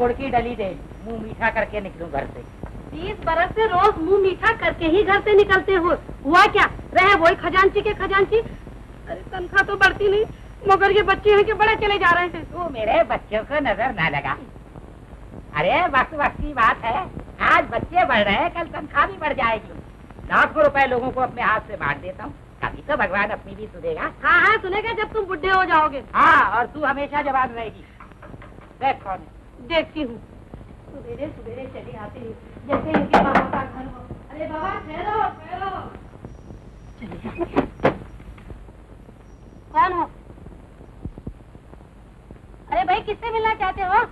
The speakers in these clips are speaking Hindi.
गुड़ की डली दे मुँह मीठा करके निकलूं घर से। बीस बरस से रोज मुँह मीठा करके ही घर से निकलते हो। हुआ क्या? रहे वही खजांची के खजांची? अरे तनख्वाह तो बढ़ती नहीं मगर ये बच्चे हैं कि बड़े चले जा रहे हैं। तू मेरे बच्चों को नज़र ना लगा। अरे वक्त वक्त की बात है आज बच्चे बढ़ रहे हैं कल तनख्वाह भी बढ़ जाएगी। लाखों रुपए लोगों को अपने हाथ से बांट देता हूँ। कभी तो भगवान अपनी भी सुनेगा। हाँ हाँ सुनेगा जब तुम बुढ़े हो जाओगे। हाँ और तू हमेशा जवान रहेगी। देख कौन है। देखती हूँ। सवेरे सवेरे चली आती हूँ जैसे इनके बाबा का घर हो। अरे बाबा ठहरो ठहरो। कौन हो? अरे भाई किससे मिलना चाहते हो?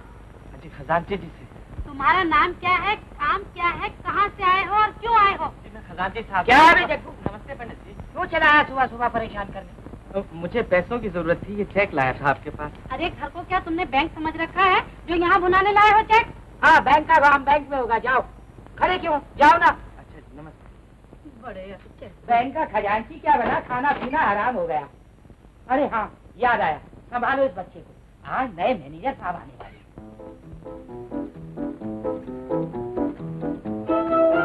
जी खजानची जी से। तुम्हारा नाम क्या है? काम क्या है? कहाँ से आए हो और क्यों आए हो? जी मैं खजानची साहब। क्या? नमस्ते पंडित जी। क्यों चला आया सुबह सुबह परेशान करने? अ, मुझे पैसों की ज़रूरत थी ये चेक लाया था आपके पास। अरे घर को क्या तुमने बैंक समझ रखा है? जो यहाँ भुनाने लाए हो चेक? हाँ बैंक का काम बैंक में होगा जाओ। खड़े क्यों? जाओ ना। अच्छा जी नमस्ते। बड़े अच्छे बैंक का खजांची क्या बना? खाना पीना आराम हो गया। अरे हाँ याद आया। संभालो इस बच्चे को। आज नए मैनेजर साहब आने वाले हैं।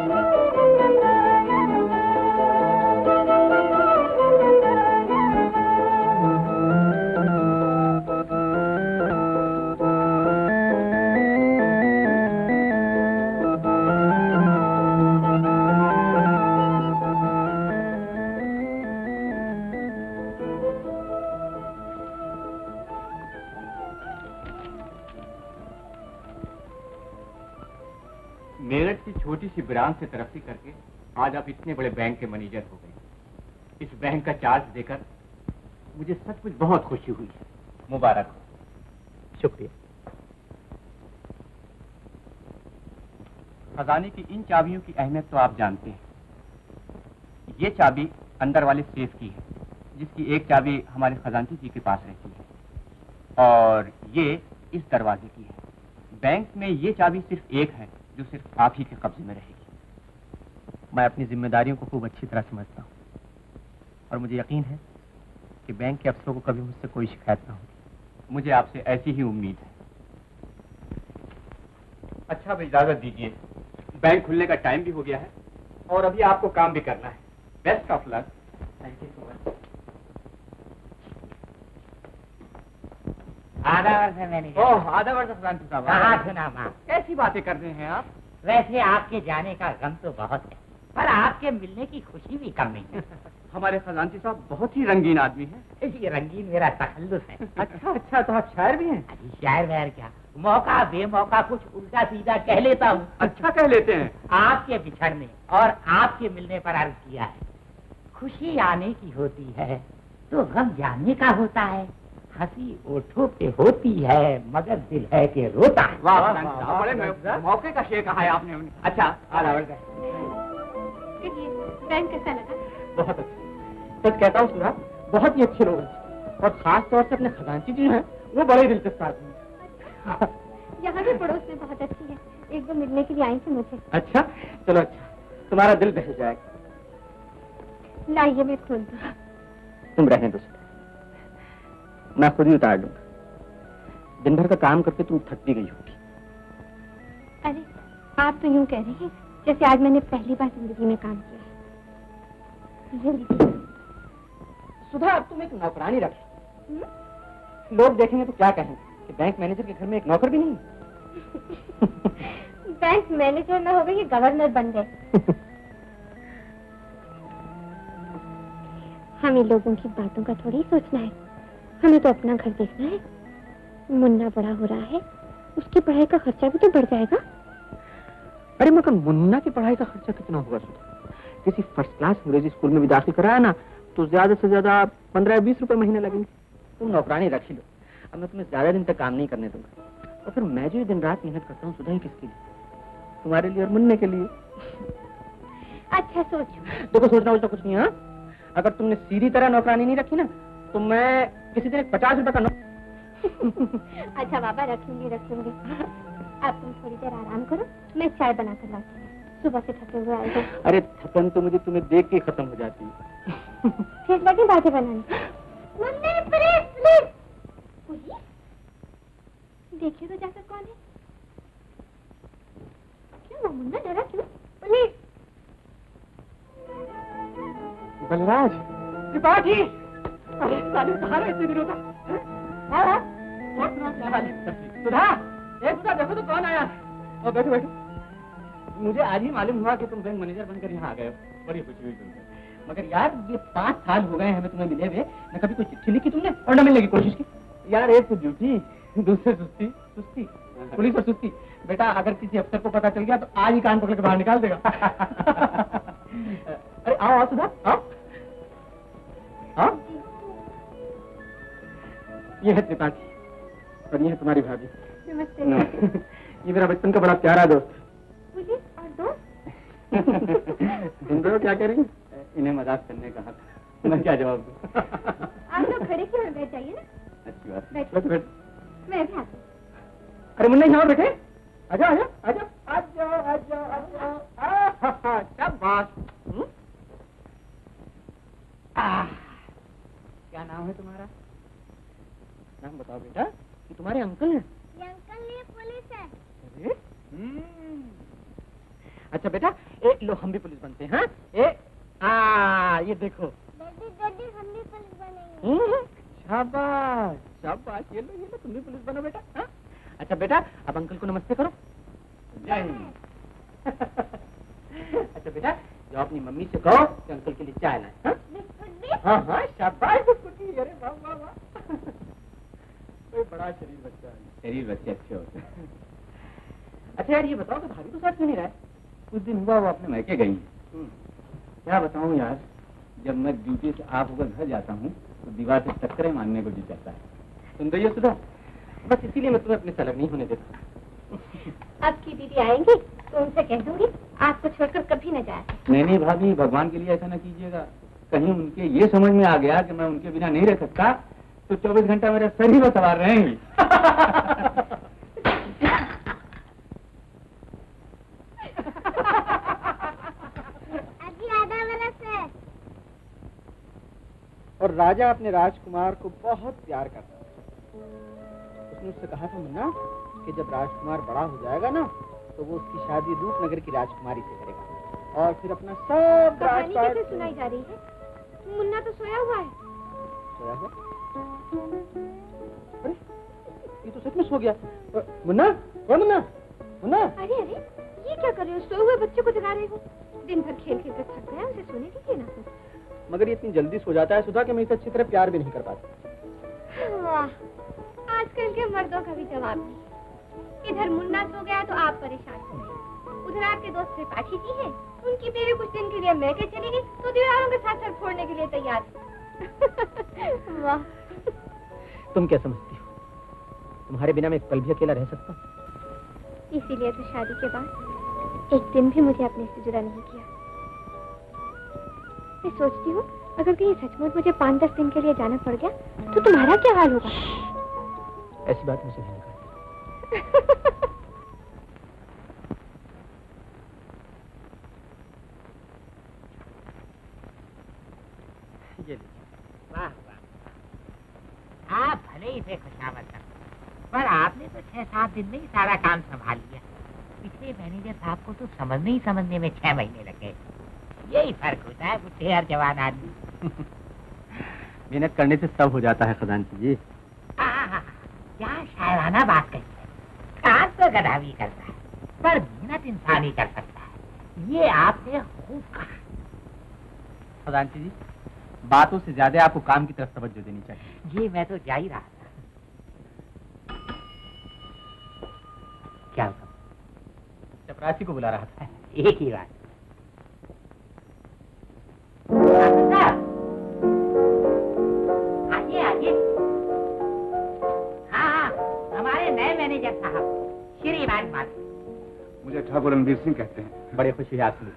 मेरठ ब्रांच से तरक्की करके आज आप इतने बड़े बैंक के मैनेजर हो गए। इस बैंक का चार्ज देकर मुझे सचमुच बहुत खुशी हुई है। मुबारक हो। शुक्रिया। खजाने की इन चाबियों की अहमियत तो आप जानते हैं। ये चाबी अंदर वाले सेफ़ की है, जिसकी एक चाबी हमारे खजानची जी के पास रहती है। और ये इस दरवाजे की है। बैंक में ये चाबी सिर्फ़ एक है, जो सिर्फ़ आप ही के कब्जे में रहेगी। मैं अपनी जिम्मेदारियों को खूब अच्छी तरह समझता हूँ। और मुझे यकीन है कि बैंक के अफसरों को कभी मुझसे कोई शिकायत ना होगी। मुझे आपसे ऐसी ही उम्मीद है। अच्छा अब इजाज़त दीजिए। बैंक खुलने का टाइम भी हो गया है और अभी आपको काम भी करना है। Best of luck thank you so much आधा वर्ष है मैनेजर ओह आधा वर्ष साहब। कहाँ सुना माँ कैसी बातें कर रहे हैं आप। वैसे आपके जाने का गम तो बहुत है। पर आपके मिलने की खुशी भी कम नहीं है। हमारे खजानची साहब बहुत ही रंगीन आदमी है। ये रंगीन मेरा तखल्लुस है। अच्छा अच्छा तो आप शायर भी हैं? अरे शायर वैर क्या? मौका बेमौका कुछ उल्टा सीधा कह लेता हूँ। अच्छा कह लेते हैं। आपके बिछड़ने और आपके मिलने पर अर्ज़ किया है। खुशी आने की होती है तो गम जाने का होता है। हँसी ओठों पे होती है मगर दिल है के रोता है। वाह वाह, बड़े मौके का शेर कहा है आपने अच्छा आधा बैंक कैसा लगा बहुत अच्छा। सच कहता हूँ सुधा बहुत ही अच्छे लोग हैं। और खास तौर से अपने खजांची जी हैं वो बड़े दिलचस्प आदमी हैं। यहाँ भी पड़ोस में बहुत अच्छी है। एक दो मिलने के लिए आई थी मुझे। अच्छा चलो अच्छा तुम्हारा दिल बहल जाएगा लाइए मैं खोल दूँ। तुम रहने दो मैं खुद ही उतार लूँगा। दिन भर का काम करके तुम थक भी गई होगी। अरे आप तो यूँ कह रही हैं जैसे आज मैंने पहली बार ज़िंदगी में काम किया। सुधा अब तुम एक नौकरानी रखी? लोग देखेंगे तो क्या कहेंगे कि बैंक मैनेजर के घर में एक नौकर भी नहीं बैंक मैनेजर न हो गए ये गवर्नर बन गए। हमें लोगों की बातों का थोड़ी सोचना है। हमें तो अपना घर देखना है। मुन्ना बड़ा हो रहा है। उसकी पढ़ाई का खर्चा भी तो बढ़ जाएगा। अरे मगर मुन्ना की पढ़ाई का खर्चा कितना होगा सुधा? किसी फ़र्स्ट क्लास अंग्रेज़ी स्कूल में भी दाखिल कराया ना तो ज़्यादा से ज़्यादा पंद्रह बीस रुपए महीने लगेंगे। तुम नौकरानी रख ही लो। अब मैं तुम्हें ज़्यादा दिन तक काम नहीं करने दूँगा। और फिर मैं जो दिन रात मेहनत करता हूँ सुधा ही किसके लिए? तुम्हारे लिए और मुन्ने के लिए। अच्छा सोचो। देखो सोचना वोचना कुछ नहीं है? हाँ? अगर तुमने सीधी तरह नौकरानी नहीं रखी ना तो मैं किसी दिन पचास रुपए का नौ अच्छा बाबा रखूँगी रखूँगी आप तुम थोड़ी देर आराम करो मैं चाय बना कर लाती हूँ। सुबह से थके हुए आए हो। अरे थकन तो मुझे तुम्हें देख के खत्म हो जाती है। फिर लगे बातें बनाने मम्मी प्लीज़ प्लीज़ देखिए तो जाकर कौन है? क्यों वो मुन्ना डरा क्यों? पुलिस बलराज त्रिपाठी। अरे साले सहारा इतने दिनों तक? हाँ? हाँ और सुना क्या हाल है? सुधा ए सुधा देखो तो कौन आया। और बैठो बैठो। मुझे आज ही मालूम हुआ कि तुम बैंक मैनेजर बनकर यहाँ आ गए बड़ी खुशी हुई तुमसे। मगर यार ये पाँच साल हो गए हमें तुम्हें मिले हुए। न कभी कोई चिट्ठी लिखी तुमने? और न मिलने की कोशिश की। यार एक तो ड्यूटी दूसरे सुस्ती सुस्ती पुलिस और सुस्ती। बेटा अगर किसी अफसर को पता चल गया तो आज ही कान पकड़ के बाहर निकाल देगा। अरे आओ आओ सुधा आओ। हाँ ये है त्रिपाठी और ये है तुम्हारी भाभी। नमस्ते। ये मेरा बचपन का बड़ा प्यारा दोस्त। पुलिस और दो। रहे हो क्या कह रही हैं? इन्हें मज़ाक करने का हक मैं क्या जवाब दूँ? आप लोग खड़े क्यों बैठ जाइए ना। अच्छी बात बैठो। बैठो, बैठो। मैं भी आती अरे मुन्ना यहाँ बैठे। आजा आजा आजा आजा आजा आजा आहा, शाबाश। हम्म? क्या नाम है तुम्हारा? नाम बताओ बेटा ये तुम्हारे अंकल हैं? ये अंकल ये पुलिस है। अरे हम्म। अच्छा बेटा ए लो हम भी पुलिस बनते हैं हाँ? ए आ ये देखो। डैडी डैडी हम भी पुलिस बनेंगे। हम्म, शाबाश शाबाश ये लो ये लो तुम भी पुलिस बनो बेटा हाँ? अच्छा बेटा अब अंकल को नमस्ते करो। जय हिंद। अच्छा बेटा जो अपनी मम्मी से कहो कि अंकल के लिए चाय लाए हाँ? हाँ हाँ शाबाश बिस्कुटी अरे वाह वाह वाह। कोई बड़ा शरीर बच्चा है। शरीर बच्चे अच्छे होते हैं। अच्छा यार ये बताओ तो भाभी तो साथ क्यों नहीं रहा है? कुछ दिन हुआ वो अपने मैके गई। हैं। क्या बताऊँ यार जब मैं ड्यूटी से आप होकर घर जाता हूँ तो दीवार से टक्करें मारने को जी चाहता है। सुन रही हो सुधा? बस इसीलिए मैं तुम्हें अपने सलग नहीं होने देता। अब की दीदी आएँगी तो उनसे कह दूँगी आपको छोड़कर कभी न जाए नहीं नहीं भाभी भगवान के लिए ऐसा ना कीजिएगा। कहीं उनके ये समझ में आ गया कि मैं उनके बिना नहीं रह सकता तो चौबीस घंटा मेरा सर ही में सवार रहेंगी अभी आधा बरस है और राजा अपने राजकुमार को बहुत प्यार करता था। उसने उससे कहा था मुन्ना कि जब राजकुमार बड़ा हो जाएगा ना तो वो उसकी शादी रूपनगर की राजकुमारी से करेगा। और फिर अपना सब राजपाट कैसे सुनाई जा रही है? मुन्ना तो सोया हुआ है। सोया हुआ? अरे ये तो सच में सो गया। मुन्ना कौन मुन्ना? मुन्ना? अरे अरे ये क्या कर रहे हो? सोए हुए बच्चे को जगा रहे हो? दिन भर खेल खेल कर थक गया उसे सोने दीजिए ना कुछ मगर ये इतनी जल्दी सो जाता है सुधा कि मैं इसे अच्छी तरह प्यार भी नहीं कर पाता। आजकल के मर्दों का भी जवाब नहीं। इधर मुन्ना सो गया तो आप परेशान हो गए। उधर आपके दोस्त त्रिपाठी जी हैं उनकी बीवी कुछ दिन के लिए मैके चली गई तो दीवारों के साथ सर फोड़ने के लिए तैयार। वाह। तुम क्या समझती हो? तुम्हारे बिना मैं एक पल भी अकेला रह सकता? इसीलिए तो शादी के बाद एक दिन भी मुझे अपने से जुदा नहीं किया। मैं सोचती हूँ अगर कहीं सचमुच मुझे पाँच दस दिन के लिए जाना पड़ गया तो तुम्हारा क्या हाल होगा? ऐसी बात मुझे नहीं करनी। ये वाह वाह आप भले ही थे खुशामद पर आपने तो छह सात दिन में ही सारा काम संभाल लिया। पिछले मैनेजर साहब को तो समझने ही समझने में छह महीने लगे यही फ़र्क होता है बुढ़े और जवान आदमी। मेहनत करने से सब हो जाता है खजानची जी। क्या शायराना बात कही है। काम तो गधा भी करता है पर मेहनत इंसान ही कर सकता है। ये आपने खूब कहा। खजानची जी बातों से ज़्यादा आपको काम की तरफ़ तवज्जो देनी चाहिए। ये मैं तो जा ही रहा था। क्या हुआ? चपरासी को बुला रहा था। एक ही बात। आइए आइए। हाँ हाँ हमारे नए मैनेजर साहब मुझे ठाकुर रणवीर सिंह कहते हैं। बड़े खुशी हाथ में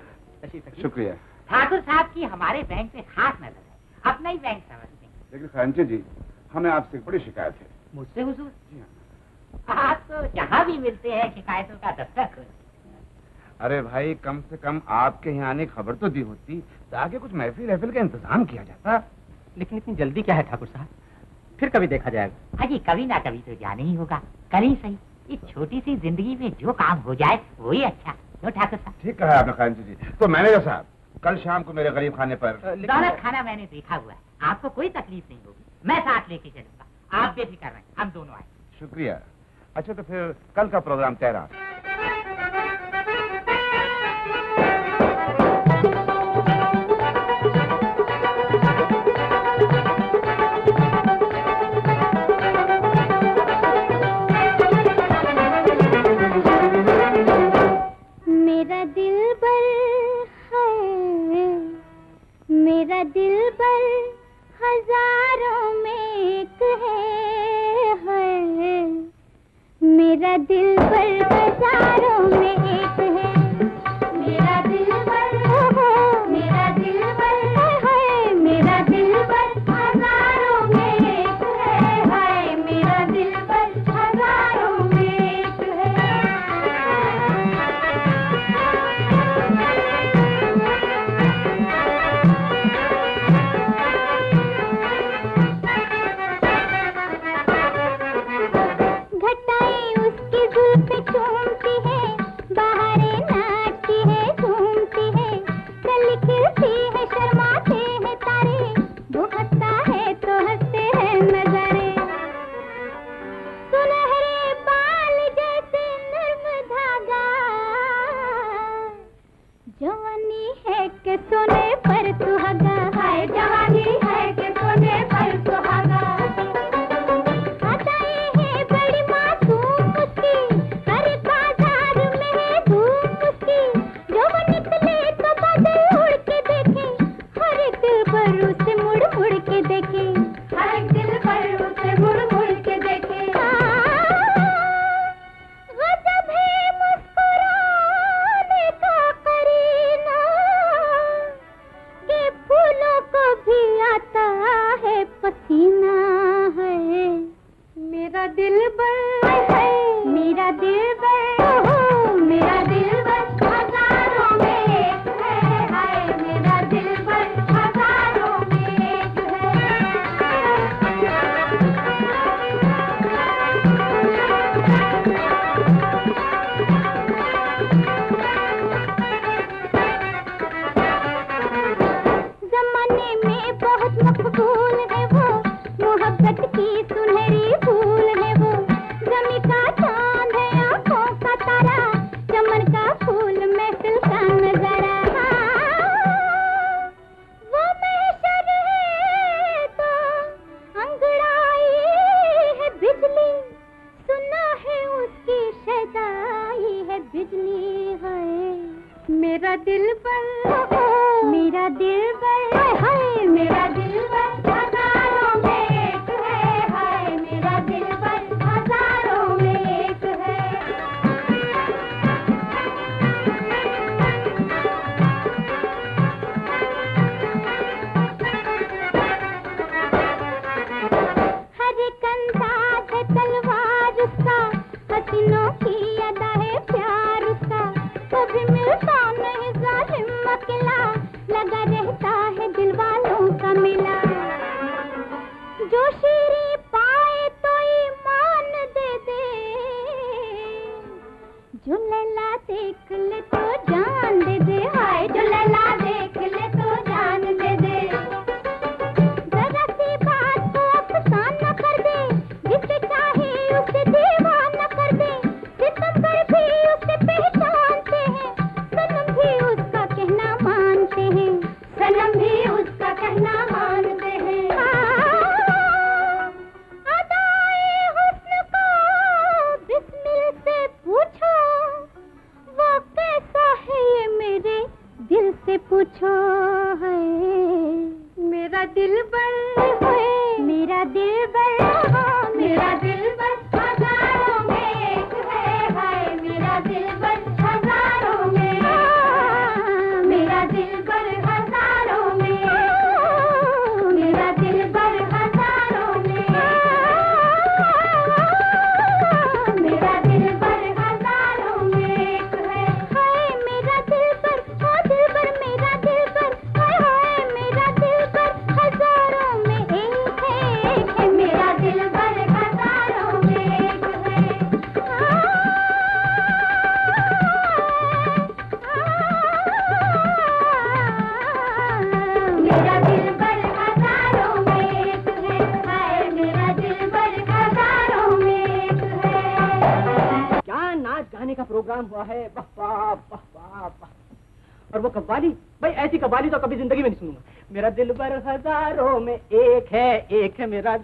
शुक्रिया। ठाकुर साहब की हमारे बैंक पे खास नज़र है। अपना ही बैंक समझते हैं। लेकिन जी हमें आपसे एक बड़ी शिकायत है। मुझसे हुजूर? जी हाँ। आप तो जहाँ भी मिलते हैं शिकायतों का दस्तक अरे भाई कम से कम आपके यहाँ आने खबर तो दी होती तो ताकि कुछ महफिल महफिल का इंतज़ाम किया जाता। लेकिन इतनी जल्दी क्या है ठाकुर साहब? फिर कभी देखा जाएगा। हाँ जी कभी ना कभी तो जाने ही होगा। कल ही सही। इस छोटी सी ज़िंदगी में जो काम हो जाए वही अच्छा। तो ठाकुर साहब। ठीक कहा आपने खान जी तो मैनेजर साहब कल शाम को मेरे गरीब खाने पर दौलत खाना मैंने देखा हुआ है। आपको कोई तकलीफ़ नहीं होगी। मैं साथ लेके चलूँगा। आप बेफिक्र रहे। हम दोनों आए। शुक्रिया। अच्छा तो फिर कल का प्रोग्राम तैयार मेरा दिल बल हज़ारों में एक है, है। मेरा दिल बल हज़ारों में 大。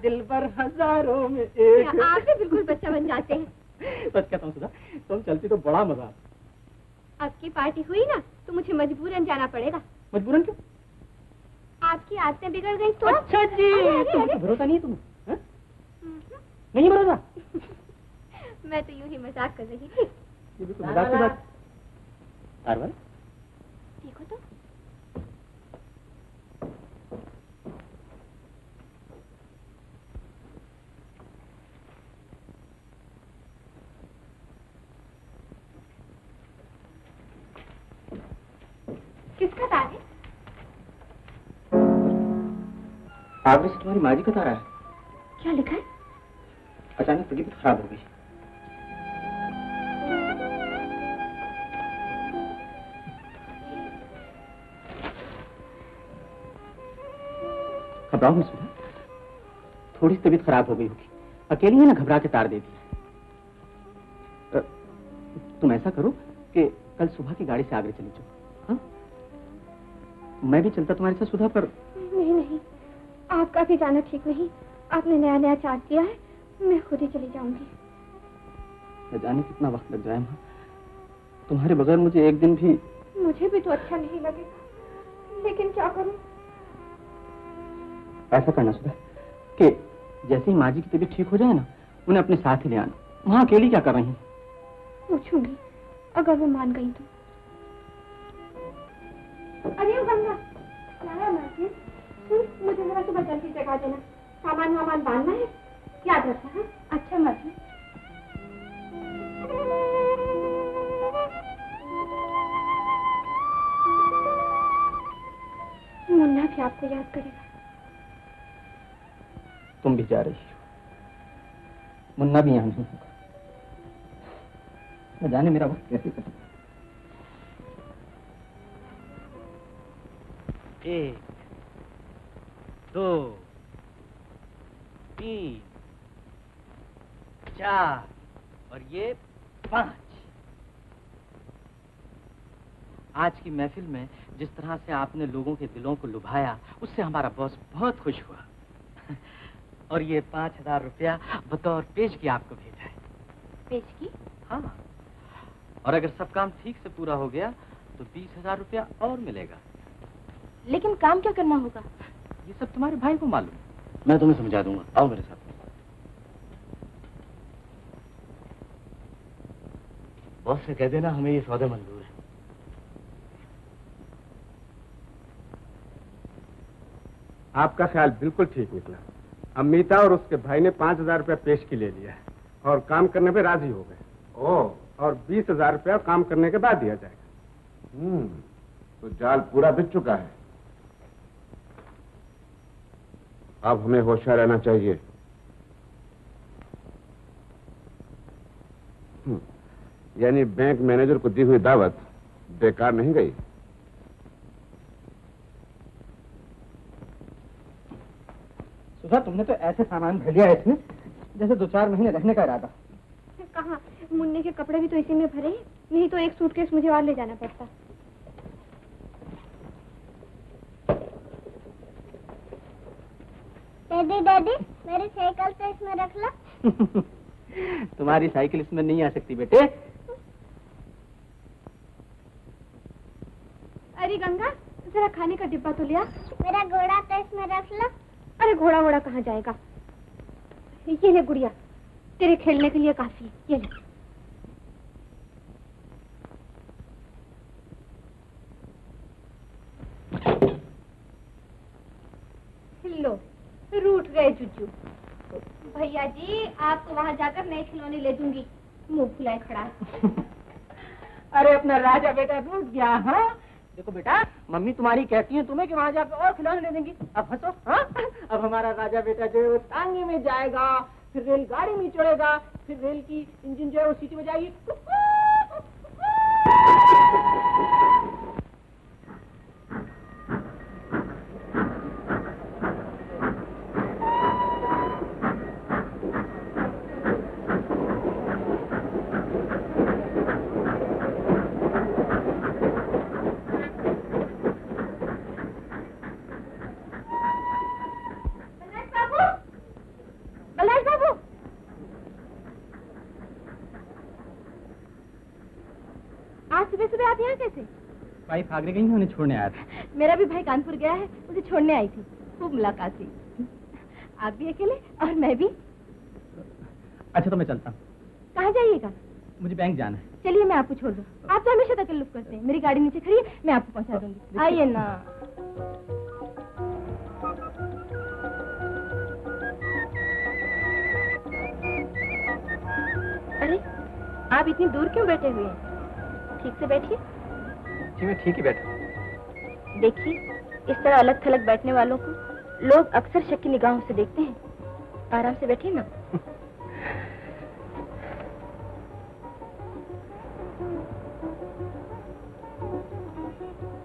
दिल भर हज़ारों में एक है। आप भी बिल्कुल बच्चा बन जाते हैं सच कहता हूँ सुधा तुम चलती तो बड़ा मज़ा आता आपकी पार्टी हुई ना तो मुझे मजबूरन जाना पड़ेगा मजबूरन क्यों आपकी आदतें बिगड़ गई तो अच्छा जी अरे, अरे, तुमको अरे। भरोसा नहीं है तुम्हें हाँ? हम्म, नहीं है भरोसा मैं तो यूँ ही मज़ाक कर रही थी ये भी तो मज़ाक की बात कारवाई देखो तो किसका तार है आगरे से तुम्हारी माँ जी का तारा है। क्या लिखा है? अचानक तबीयत खराब हो गई। घबराओ मत सुना थोड़ी सी तबीयत खराब हो गई होगी। अकेली है ना घबरा के तार दे दिया तुम ऐसा करो कि कल सुबह की गाड़ी से आगरे चली जाओ। हाँ? मैं भी चलता तुम्हारे साथ सुधा पर आपका भी जाना ठीक नहीं। आपने नया नया चार्ज किया है मैं खुद ही चली जाऊँगी। न जाने कितना वक्त लग जाए माँ। तुम्हारे बगैर मुझे एक दिन भी मुझे भी तो अच्छा नहीं लगेगा। लेकिन क्या करूँ? ऐसा करना सुधा कि जैसे ही माँ जी की तबीयत ठीक हो जाए ना उन्हें अपने साथ ही ले आना। वहाँ अकेली क्या कर रही हैं? पूछूँगी अगर वो मान गई तो। अरे गंगा मुझे जरा सुबह जल्दी जगा देना। सामान वामान बांधना है? याद रखना हाँ? अच्छा मर्ज़ी मुन्ना भी आपको याद करेगा। तुम भी जा रही हो। मुन्ना भी यहाँ नहीं होगा। न जाने मेरा वक्त कैसे कटे एक दो तीन चार और ये पाँच। आज की महफिल में जिस तरह से आपने लोगों के दिलों को लुभाया उससे हमारा बॉस बहुत खुश हुआ। और ये पाँच हज़ार रुपया बतौर पेश की आपको भेजा है। पेश की हाँ। और अगर सब काम ठीक से पूरा हो गया तो बीस हज़ार रुपया और मिलेगा। लेकिन काम क्या करना होगा? ये सब तुम्हारे भाई को मालूम। मैं तुम्हें समझा दूँगा। आओ मेरे साथ। बॉस से कह देना हमें ये सौदा मंजूर है। आपका ख्याल बिल्कुल ठीक निकला। अमिता और उसके भाई ने पाँच हज़ार रुपया पेश की ले लिया है और काम करने पे राज़ी हो गए। ओ। और बीस हज़ार रुपया काम करने के बाद दिया जाएगा। हम्म तो जाल पूरा बिक चुका है। अब हमें होशियार रहना चाहिए। हम्म, यानी बैंक मैनेजर को दी हुई दावत बेकार नहीं गई? सुधा तुमने तो ऐसे सामान भर लिया है इसमें जैसे दो चार महीने रहने का इरादा। कहा? मुन्ने के कपड़े भी तो इसी में भरे नहीं तो एक सूटकेस मुझे और ले जाना पड़ता। डैडी डैडी मेरी साइकिल तो इसमें रख लो। तुम्हारी साइकिल इसमें नहीं आ सकती बेटे। अरे गंगा जरा खाने का डिब्बा तो लिया। मेरा घोड़ा तो इसमें रख लो। अरे घोड़ा वोड़ा कहाँ जाएगा? ये ले गुड़िया तेरे खेलने के लिए काफ़ी ये ले। लो। रूठ गए चुचू भैया जी, आपको वहाँ जाकर नए खिलौने ले दूँगी। मुँह फुलाए खड़ा अरे, अपना राजा बेटा रूठ गया हाँ? देखो बेटा, मम्मी तुम्हारी कहती है, तुम्हें कि वहाँ जाकर और खिलौने ले देंगी। अब हंसो हाँ? अब हमारा राजा बेटा जो है, वो टांगे में जाएगा, फिर रेलगाड़ी में चढ़ेगा, फिर रेल की इंजन जो है, वो सीटी में जाएगी यहाँ कैसे वाइफ आगरे गई है उन्हें छोड़ने आया था? मेरा भी भाई कानपुर गया है उसे छोड़ने आई थी। खूब मुलाकात हुई। आप भी अकेले और मैं भी। अच्छा तो मैं चलता हूँ। कहाँ जाइएगा? मुझे बैंक जाना है। चलिए मैं आपको छोड़ दूँ। आप तो हमेशा तकल्लुफ करते हैं। मेरी गाड़ी नीचे खड़ी है मैं आपको पहुँचा दूँगी। आइए ना। अरे आप इतनी दूर क्यों बैठे हुए हैं? ठीक से बैठिए। जी मैं ठीक ही बैठा देखिए इस तरह अलग थलग बैठने वालों को लोग अक्सर शक की निगाहों से देखते हैं। आराम से बैठिए ना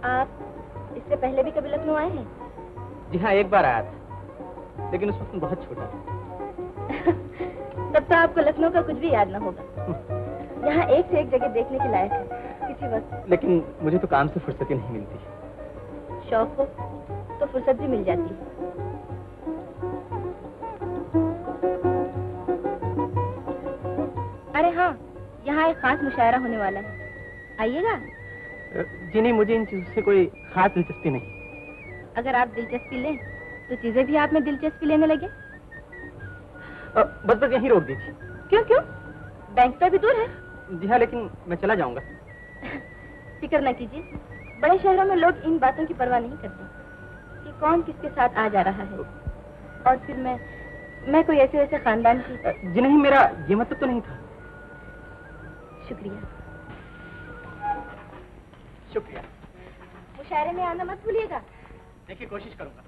आप इससे पहले भी कभी लखनऊ आए हैं? जी हाँ एक बार आया था लेकिन उस वक्त बहुत छोटा था। तब तो आपको लखनऊ का कुछ भी याद ना होगा। यहाँ एक से एक जगह देखने के लायक है। किसी वक्त लेकिन मुझे तो काम से फुर्सत ही नहीं मिलती। शौक हो तो फुर्सत भी मिल जाती है। अरे हाँ यहाँ एक खास मुशायरा होने वाला है। आइएगा? जी नहीं मुझे इन चीज़ों से कोई खास दिलचस्पी नहीं। अगर आप दिलचस्पी लें तो चीज़ें भी आप में दिलचस्पी लेने लगे। बस बस यहीं रोक दीजिए। क्यों क्यों? बैंक तो अभी दूर है। जी हाँ लेकिन मैं चला जाऊँगा। फ़िक्र न कीजिए। बड़े शहरों में लोग इन बातों की परवाह नहीं करते कि कौन किसके साथ आ जा रहा है। और फिर मैं मैं कोई ऐसे वैसे खानदान की जी नहीं मेरा ये मतलब तो नहीं था। शुक्रिया। शुक्रिया। मुशायरे में आना मत भूलिएगा। देखिए कोशिश करूँगा।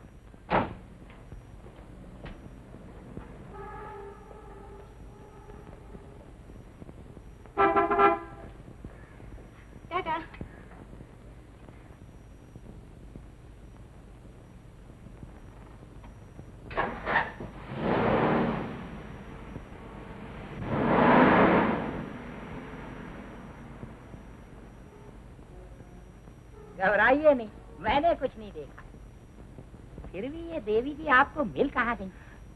टाटा घबराइए नहीं मैंने कुछ नहीं देखा। फिर भी ये देवी जी आपको मिल कहा गई?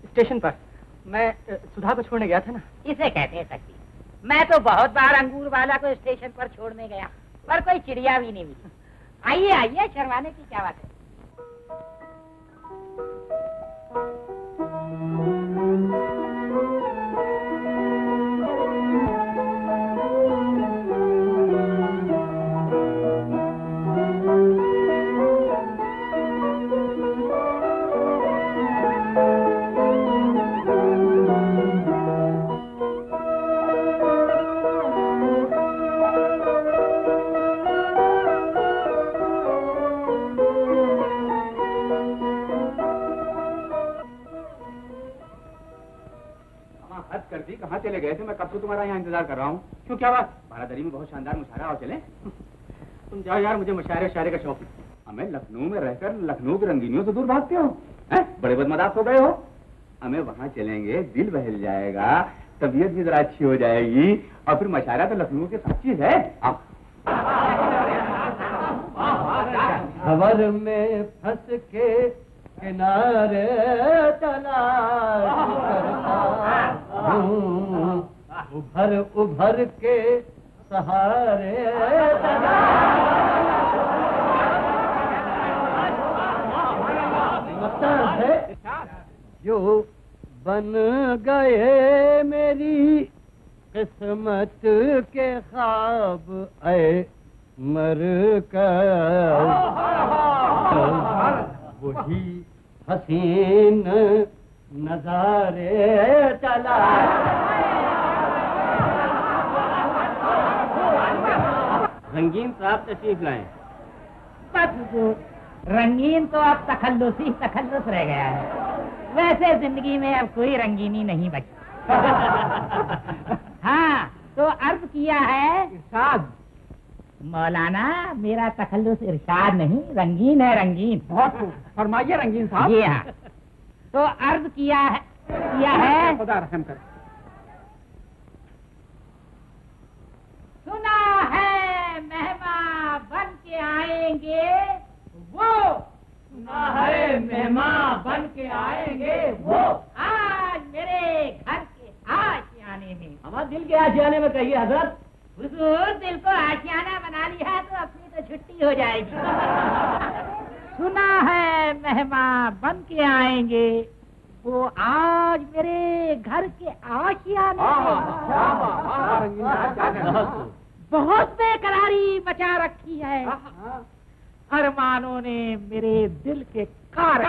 स्टेशन पर। मैं सुधा को छोड़ने गया था ना? इसे कहते हैं सकती? मैं तो बहुत बार अंगूर वाला को स्टेशन पर छोड़ने गया पर कोई चिड़िया भी नहीं मिली। आइए आइए शर्माने की क्या बात है हाँ? क्यों बात बारादरी में बहुत शानदार मुशायरा, आओ चले। तुम जाओ यार, मुझे मुशायरे, शायरे का शौक हमें लखनऊ में रहकर लखनऊ की रंगीनियों से दूर भागते हो, हैं? बड़े बदमदास हो गए हो। हमें वहाँ चलेंगे, दिल बहल जाएगा, तबीयत भी जरा अच्छी हो जाएगी, और फिर मशारा तो लखनऊ के सब चीज़ है खबर में फंस के किनारे हूँ। उभर उभर के सहारे। है। जो बन गए मेरी किस्मत के ख्वाब, ऐ मर कर। वही हसीन नजारे चला। रंगीन साहब तशरीफ़ लाए। रंगीन तो अब तखल्लुस ही तखल्लुस रह गया है। वैसे ज़िंदगी में अब कोई रंगीनी नहीं बची। हाँ तो अर्ज़ किया है। इरशाद। मौलाना मेरा तखल्लुस इरशाद नहीं रंगीन है रंगीन। बहुत फरमाइए रंगीन साहब। जी हाँ। तो अर्ज़ किया है किया है। खुदा रहम कर। सुना के आएँगे वो सुना है मेहमान बन के आएँगे वो आज मेरे घर के आशियाने में हमारे दिल के आशियाने में कहिए हज़रत हुजूर दिल को आशियाना बना लिया है तो अपनी तो छुट्टी हो जाएगी सुना है मेहमान बन के आएँगे वो आज मेरे घर के आशियाने में बहुत बेकरारी बचा रखी है। अरमानों ने मेरे दिल के कार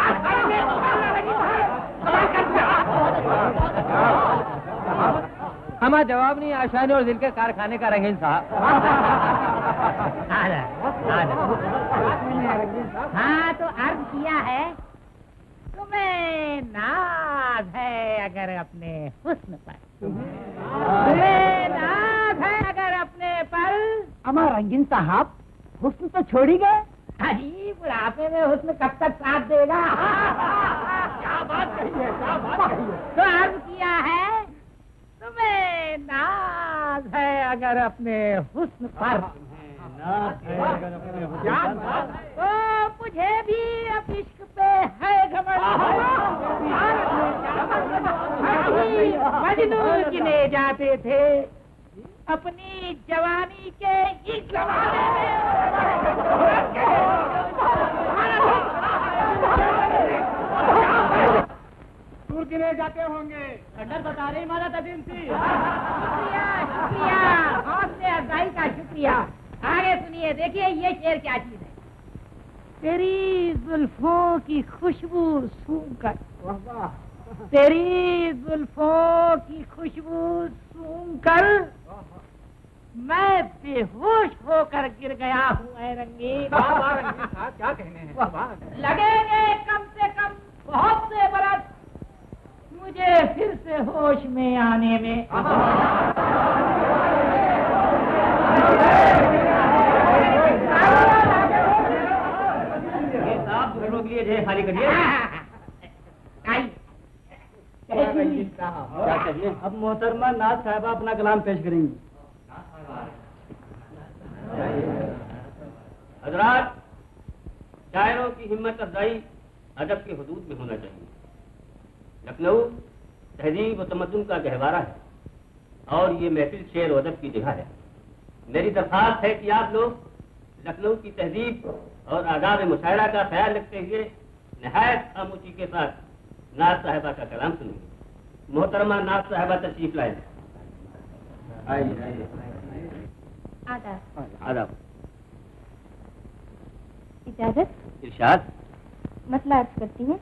हमारा जवाब नहीं आशानी और दिल के कारखाने का रंगीन साहब हाँ तो अर्ज़ किया है तुम्हें नाज है अगर अपने हुस्न पर। तुम्हें नाज है पर अमर रंगीन साहब हुस्न तो छोड़ी गए। अजी बुढ़ापे में हुस्न कब तक साथ देगा? क्या बात कही है क्या बात कही है। तो अर्ज़ किया है? तुम्हें नाज है अगर अपने हुस्न पर। तो मुझे भी अब इश्क पे है घमंड। मजनू गिने जाते थे। अपनी जवानी के इस जमाने में। दूर गिने जाते होंगे। खंडर बता रही मारा तदीन सी। शुक्रिया शुक्रिया। हौसले अफजाई का शुक्रिया। आगे सुनिए देखिए ये शेर क्या चीज़ है। तेरी जुल्फों की खुशबू सूंघ कर। तेरी जुल्फों की खुशबू सूंघ कर। मैं बेहोश होकर गिर गया हूँ क्या कहने हैं? लगेंगे कम से कम बहुत से बरस। मुझे फिर से होश में आने में। के लिए खाली करिए। अब मोहतरमा नाज साहबा अपना कलाम पेश करेंगी। हजरात, शायरों की हिम्मत अफजाई अदब के हदूद में होना चाहिए। लखनऊ तहजीब व तमद्दुन का गहवारा है और ये महफिल शेर व अदब की जगह है। मेरी दरख्वास्त है कि आप लोग लखनऊ की तहजीब और आदाब मुशायरा का ख्याल रखते हुए नहायत खामोशी के साथ नाज साहबा का कलाम सुनेंगे। मोहतरमा नाज साहबा तशरीफ़ लाए। आइए आइए। आदाब। आदाब। इजाज़त? इरशाद। मसला अर्ज़ करती हूँ।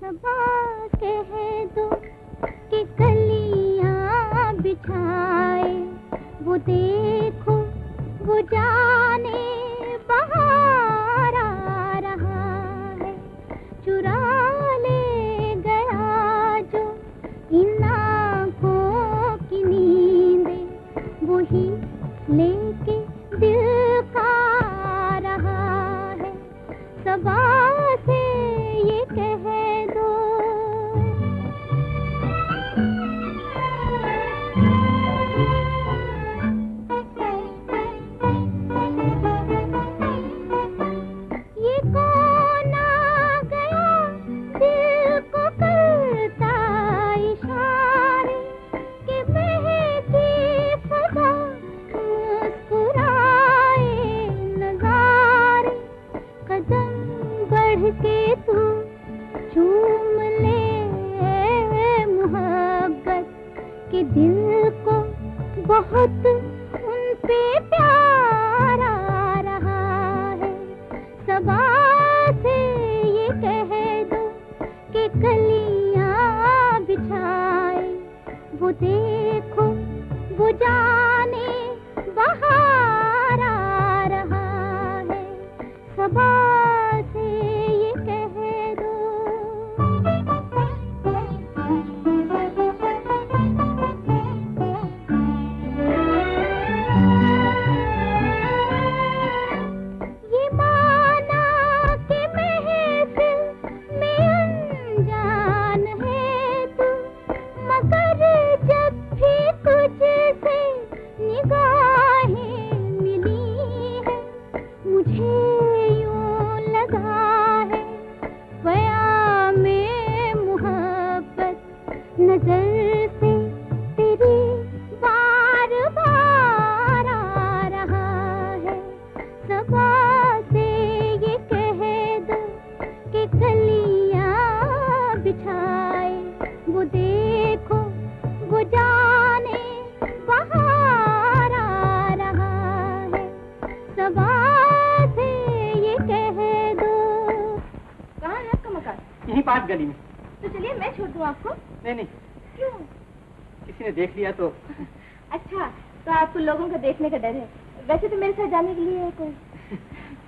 सबा कह दो बिछाए। वो देखो वो जाने बाहर सबा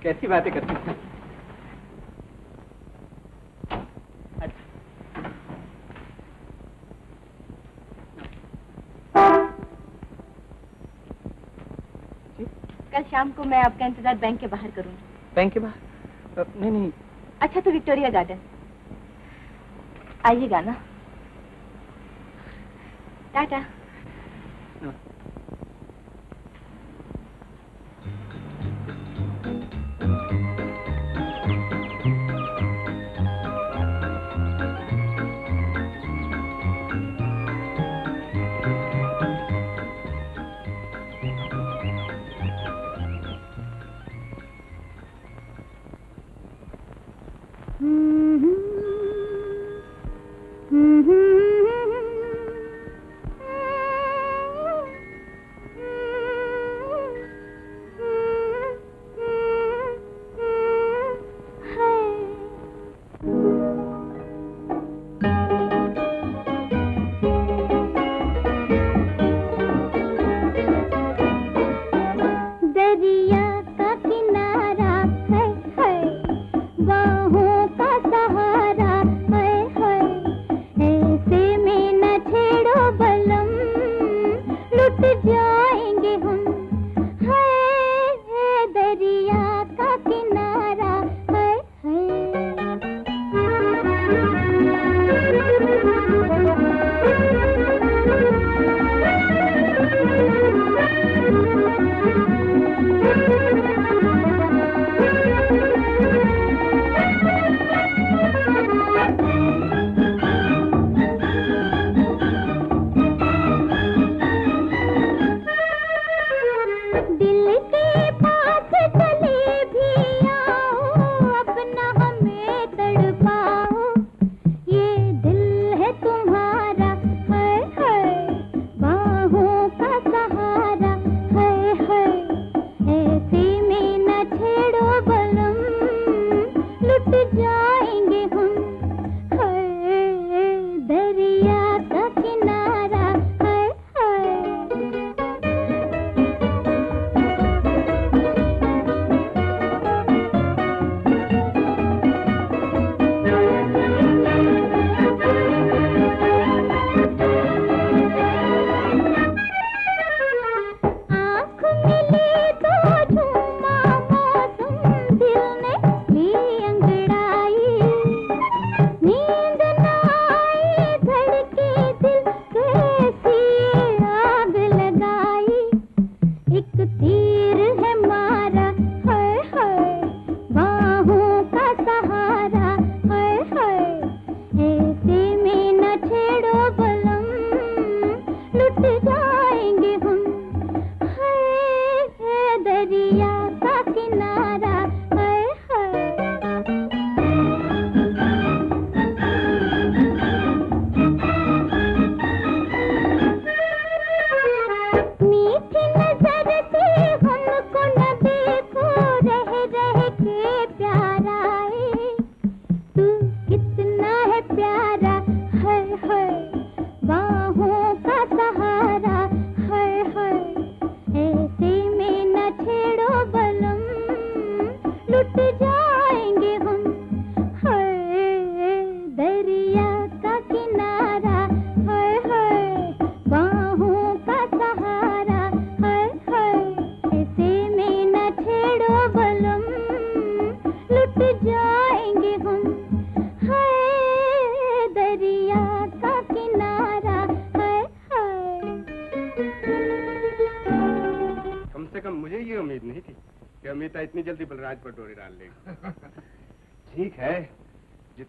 कैसी बातें करते हैं? अच्छा। कल शाम को मैं आपका इंतज़ार बैंक के बाहर करूँगी। बैंक के बाहर? नहीं नहीं। अच्छा तो विक्टोरिया गार्डन। आइएगा ना? टाटा। Mm-hmm.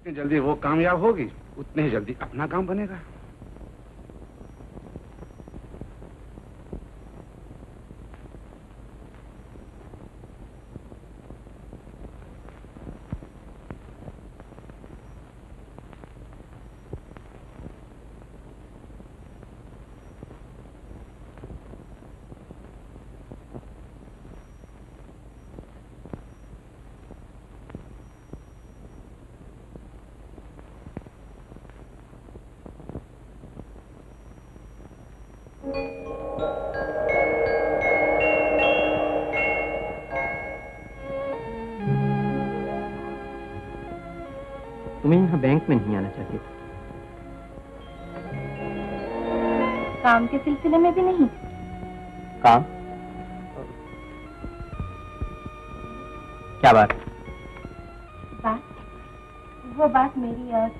जितनी जल्दी वो कामयाब होगी उतनी ही जल्दी अपना काम बनेगा। तुम्हें यहाँ बैंक में नहीं आना चाहिए था। काम के सिलसिले में भी नहीं? काम? क्या बात? बात? वो बात मेरी और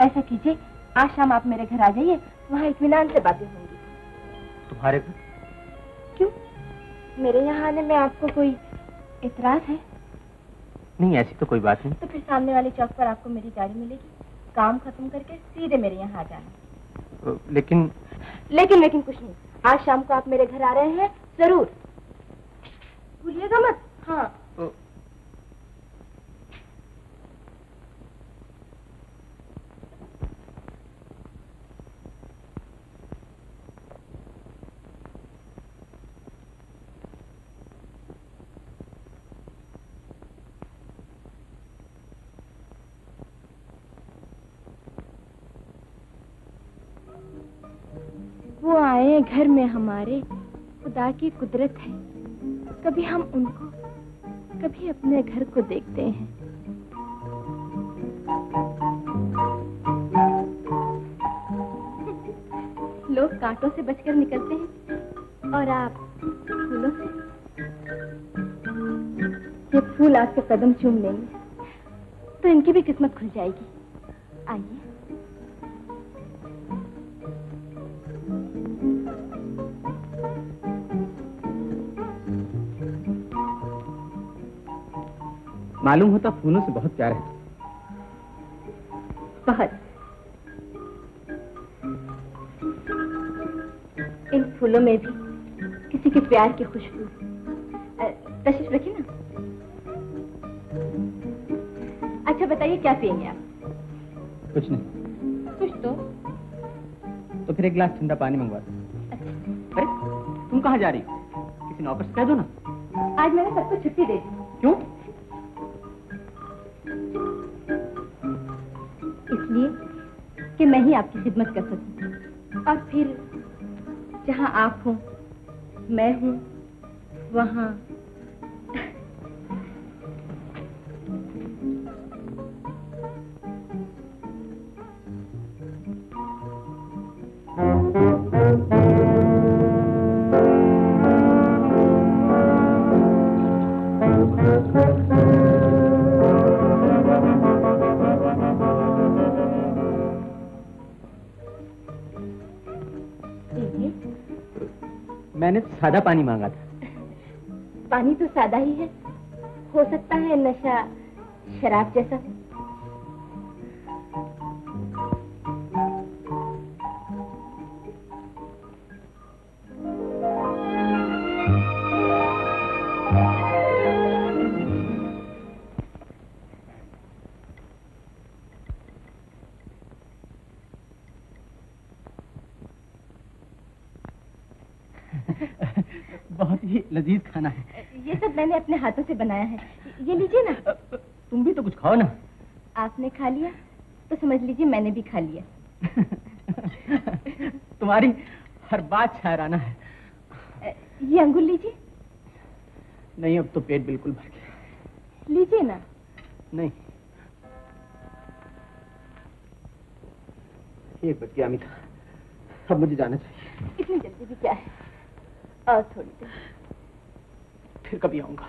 ऐसा कीजिए। आज शाम आप मेरे घर आ जाइए वहाँ इत्मीनान से बातें होंगी। तुम्हारे घर? क्यों? मेरे यहाँ आने में आपको कोई इतराज है? नहीं ऐसी तो कोई बात नहीं। तो फिर सामने वाले चौक पर आपको मेरी गाड़ी मिलेगी। काम खत्म करके सीधे मेरे यहाँ आ जाना। लेकिन लेकिन लेकिन कुछ नहीं। आज शाम को आप मेरे घर आ रहे हैं ज़रूर। भूलिएगा मत। हाँ। आए घर में हमारे, खुदा की कुदरत है। कभी हम उनको, कभी अपने घर को देखते हैं। लोग कांटों से बचकर निकलते हैं और आप फूलों से। ये फूल आपके कदम चूम लेंगे तो इनकी भी किस्मत खुल जाएगी। आइए। मालूम होता फूलों से बहुत प्यार है। बहुत इन फूलों में भी किसी के प्यार की खुशबू तशरीफ़ रखिए ना। अच्छा बताइए क्या पियेंगे आप? कुछ नहीं। कुछ तो। तो फिर एक गिलास ठंडा पानी मंगवा दो। अच्छा। अरे तुम कहाँ जा रही किसी नौकर से कह दो ना। आज मैंने सबको छुट्टी दे दी। खिदमत कर सकूँ और फिर जहाँ आप हो मैं हूँ वहाँ। लीजिए मैंने सादा पानी मांगा था। पानी तो सादा ही है। हो सकता है नशा, शराब जैसा। बनाया है। ये लीजिए ना। तुम भी तो कुछ खाओ ना। आपने खा लिया तो समझ लीजिए मैंने भी खा लिया। तुम्हारी हर बात शायराना है। ये अंगूर लीजिए। नहीं अब तो पेट बिल्कुल भर गया। लीजिए ना। नहीं। एक बज गया अमिता। अब मुझे जाना चाहिए। इतनी जल्दी भी क्या है? और थोड़ी देर। फिर कभी आऊँगा।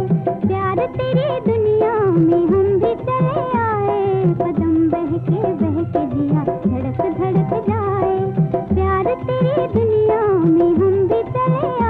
प्यार तेरी दुनिया में हम भी चले आए। कदम बहके बहके दिया, धड़क धड़क जाए। प्यार तेरी दुनिया में हम भी चले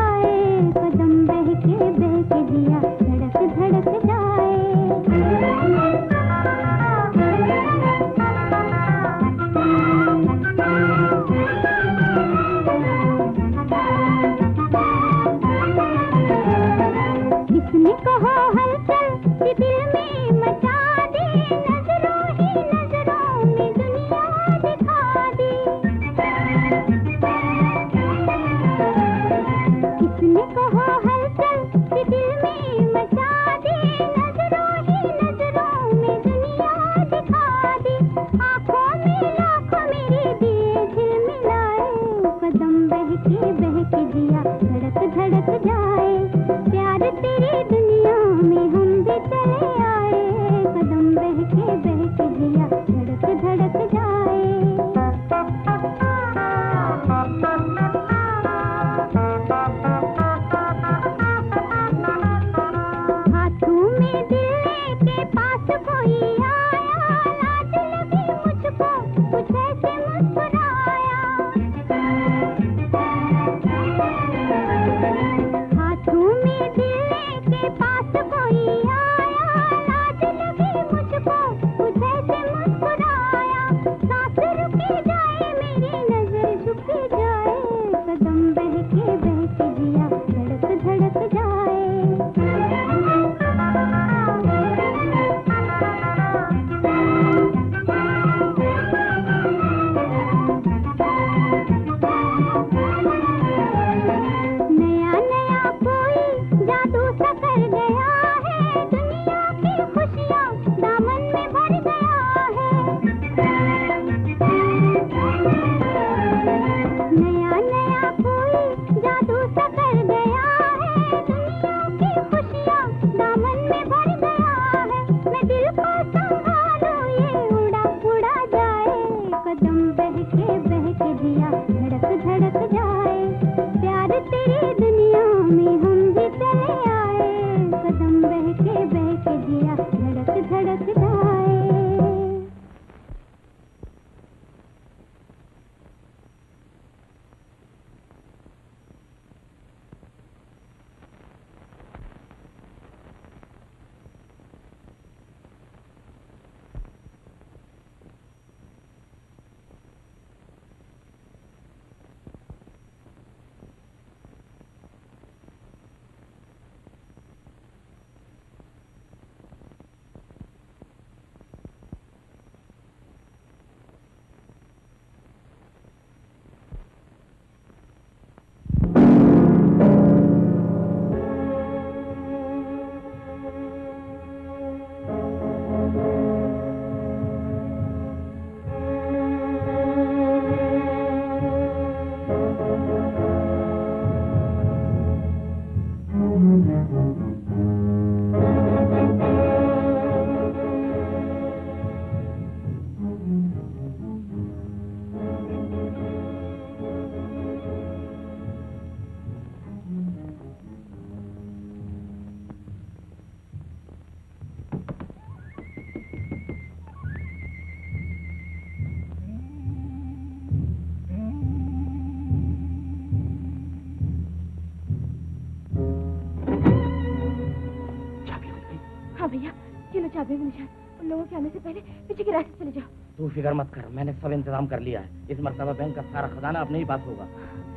फ़िक्र मत कर, मैंने सब इंतज़ाम कर लिया है। इस मरतबा बैंक का सारा खजाना अपने ही पास होगा।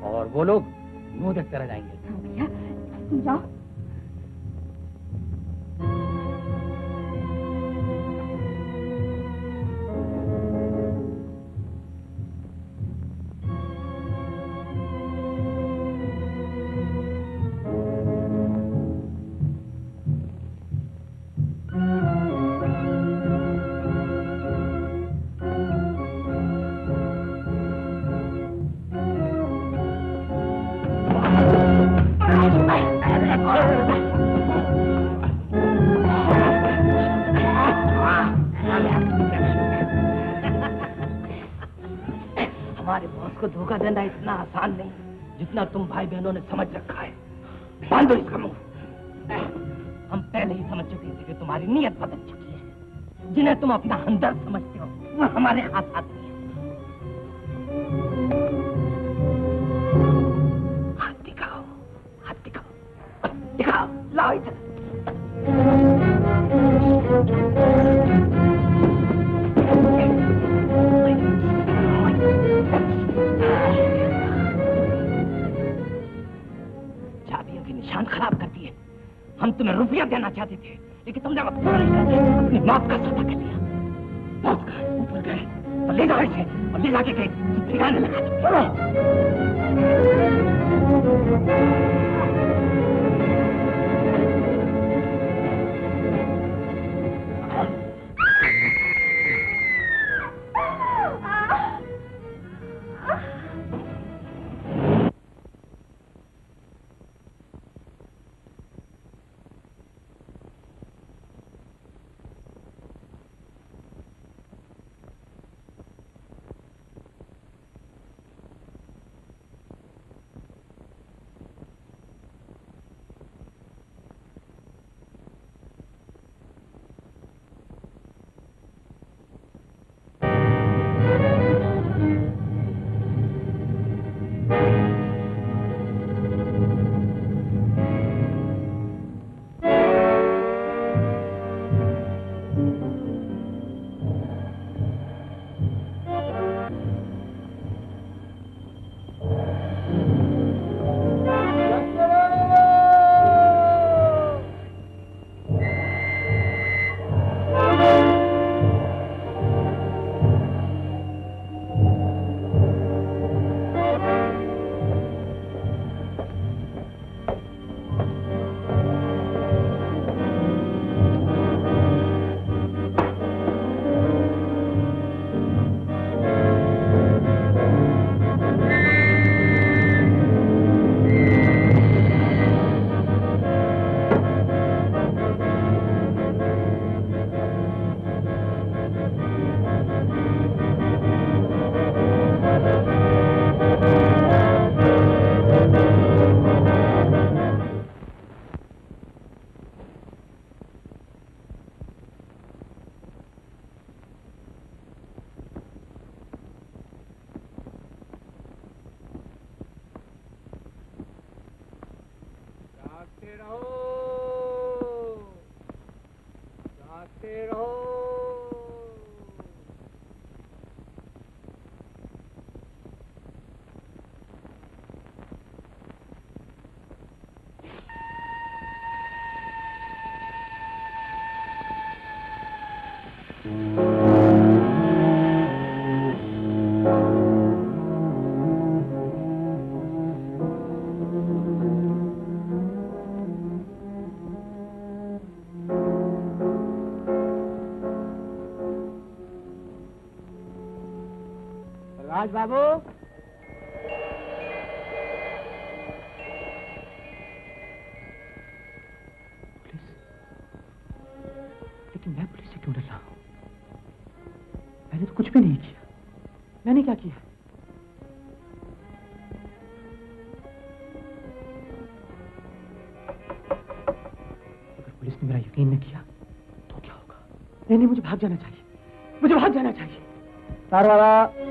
और वो लोग मुँह देखते रह जाएँगे। जाओ बहनों ने समझ रखा है। बाँध दो इसका मुँह। हम पहले ही समझ चुके थे कि तुम्हारी नीयत बदल चुकी है। जिन्हें तुम अपना हमदर्द समझते हो वो हमारे हाथ आ प्रकाश बाबू। लेकिन मैं पुलिस से क्यों डर रहा हूँ? मैंने तो कुछ भी नहीं किया। मैंने क्या किया? अगर पुलिस ने मेरा यकीन न किया तो क्या होगा? नहीं नहीं मुझे भाग जाना चाहिए। मुझे भाग जाना चाहिए। तार वाला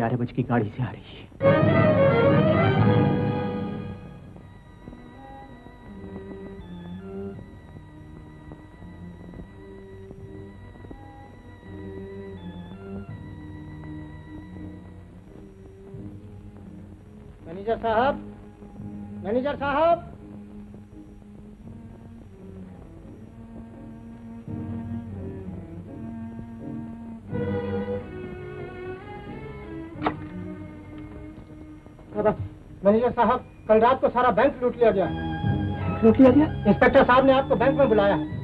ग्यारह बज की गाड़ी से आ रही है। मैनेजर साहब कल रात को सारा बैंक लूट लिया गया। लूट लिया गया? इंस्पेक्टर साहब ने आपको बैंक में बुलाया। है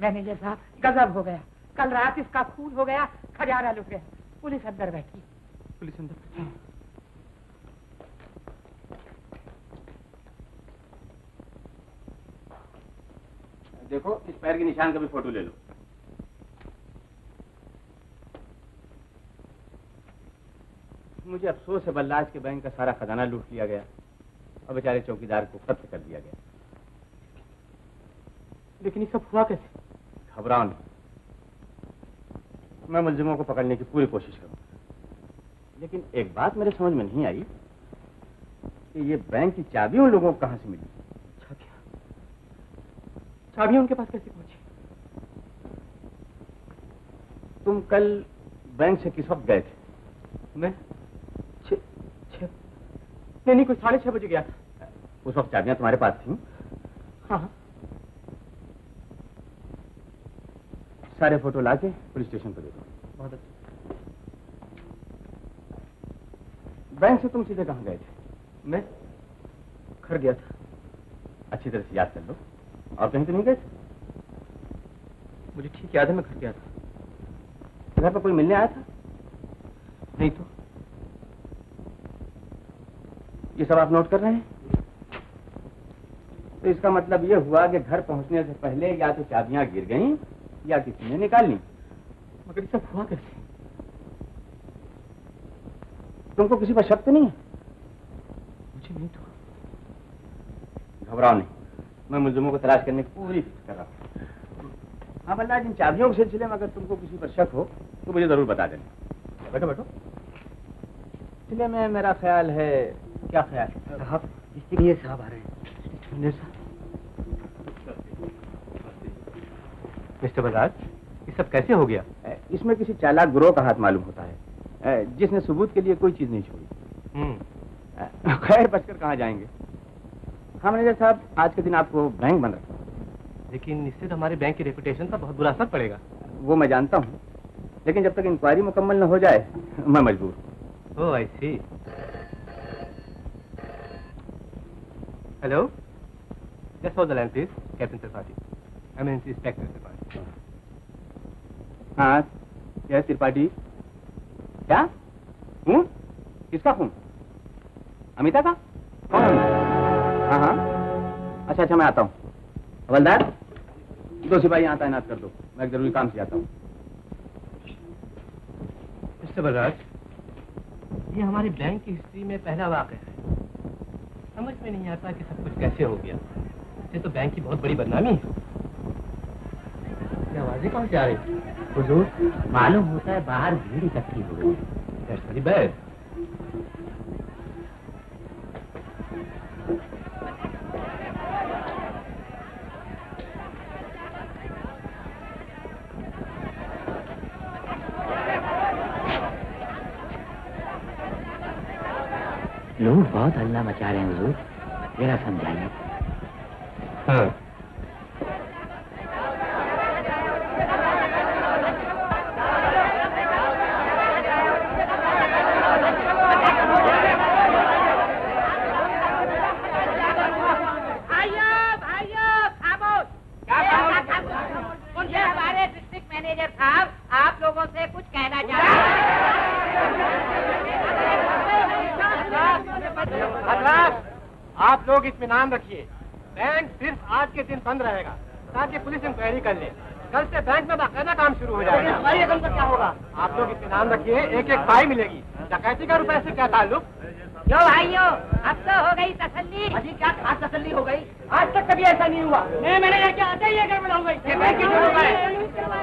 मैनेजर साहब गजब हो गया। कल रात इसका खून हो गया खजाना लुट गया। पुलिस अंदर बैठी। पुलिस अंदर देखो इस पैर के निशान का भी फ़ोटो ले लो। मुझे अफसोस है बल्लाज के बैंक का सारा खजाना लूट लिया गया और बेचारे चौकीदार को खत्म कर दिया गया। लेकिन ये सब हुआ कैसे? घबराओ नहीं। मैं मुलजिमों को पकड़ने की पूरी कोशिश करूँगा। लेकिन एक बात मेरे समझ में नहीं आई कि ये बैंक की चाबी उन लोगों को कहाँ से मिली? चाबियाँ उनके पास कैसे पहुँची? तुम कल बैंक से किस वक्त गए थे? मैं? नहीं नहीं कोई साढ़े छह बजे गया। उस वक्त चाबियाँ तुम्हारे पास थी। हाँ हाँ। सारे फ़ोटो लाके पुलिस स्टेशन पर दे दो। बहुत अच्छा। बैंक से तुम सीधे कहाँ गए थे? मैं घर गया था। अच्छी तरह से याद कर लो। और कहीं तो नहीं गए थे? मुझे ठीक याद है मैं घर गया था। घर पर कोई मिलने आया था? नहीं तो ये सब आप नोट कर रहे हैं? तो इसका मतलब ये हुआ कि घर पहुँचने से पहले या तो चाबियाँ गिर गईं या किसी ने निकाल। ली मगर सब हुआ कैसे? तुमको किसी पर शक तो नहीं है? मुझे नहीं तो घबराओ नहीं। मैं मुलजिमों को तलाश करने की पूरी कर रहा हूँ। हाँ बल्ला जिन चाबियों के सिलसिले में अगर तुमको किसी पर शक हो तो मुझे ज़रूर बता देना। बैठो बैठो। सिलसिले में मेरा ख्याल है क्या ख्याल है? साहब इसलिए साहब आ रहे हैं। मिस्टर बजाज ये सब कैसे हो गया? इसमें किसी चालाक ग्रोह का हाथ मालूम होता है। जिसने सबूत के लिए कोई चीज़ नहीं छोड़ी। खैर बचकर कहाँ जाएँगे? हाँ मैनेजर साहब आज के दिन आपको बैंक बन रखा लेकिन इससे तो हमारे बैंक की रेपुटेशन पर बहुत बुरा असर पड़ेगा। वो मैं जानता हूँ लेकिन जब तक इंक्वायरी मुकम्मल न हो जाए मैं मजबूर ओ I see hello just for the land please captain Tripathi I mean inspector Tripathi हाँ? यस त्रिपाठी क्या? हूँ? किसका खून? अमिता का? कौन? हाँ हाँ। अच्छा अच्छा मैं आता हूँ। हवलदार दो सिपाही यहाँ तैनात कर दो। मैं एक ज़रूरी काम से आता हूँ। मिस्टर बलराज ये हमारे बैंक की हिस्ट्री में पहला वाक़ है। समझ में नहीं आता कि सब कुछ कैसे हो गया। ये तो बैंक की बहुत बड़ी बदनामी है। आवाज़ें कहाँ से आ रही मालूम होता है बाहर भीड़ इकट्ठी हो गई bad. बहुत हल्ला मचा रहे हैं हुजूर। जरा समझाइए। हाँ भाइयों भाइयों खामोश ये हमारे डिस्ट्रिक्ट मैनेजर साहब आप लोगों से कुछ कहना हजरात इत्मीनान रखिए बैंक सिर्फ़ आज के दिन बंद रहेगा ताकि पुलिस इंक्वायरी कर ले कल से बैंक में बाकायदा काम शुरू हो जाएगा हमारी रकम का क्या होगा आप लोग इत्मीनान रखिए एक एक पाई मिलेगी डकैती का रुपए से क्या ताल्लुक जो भाइयों अब तो हो गई तसल्ली अजी क्या खास तसल्ली हो गई आज तक कभी ऐसा नहीं हुआ मैं मैनेजर के आते ही ये गड़बड़ हो गई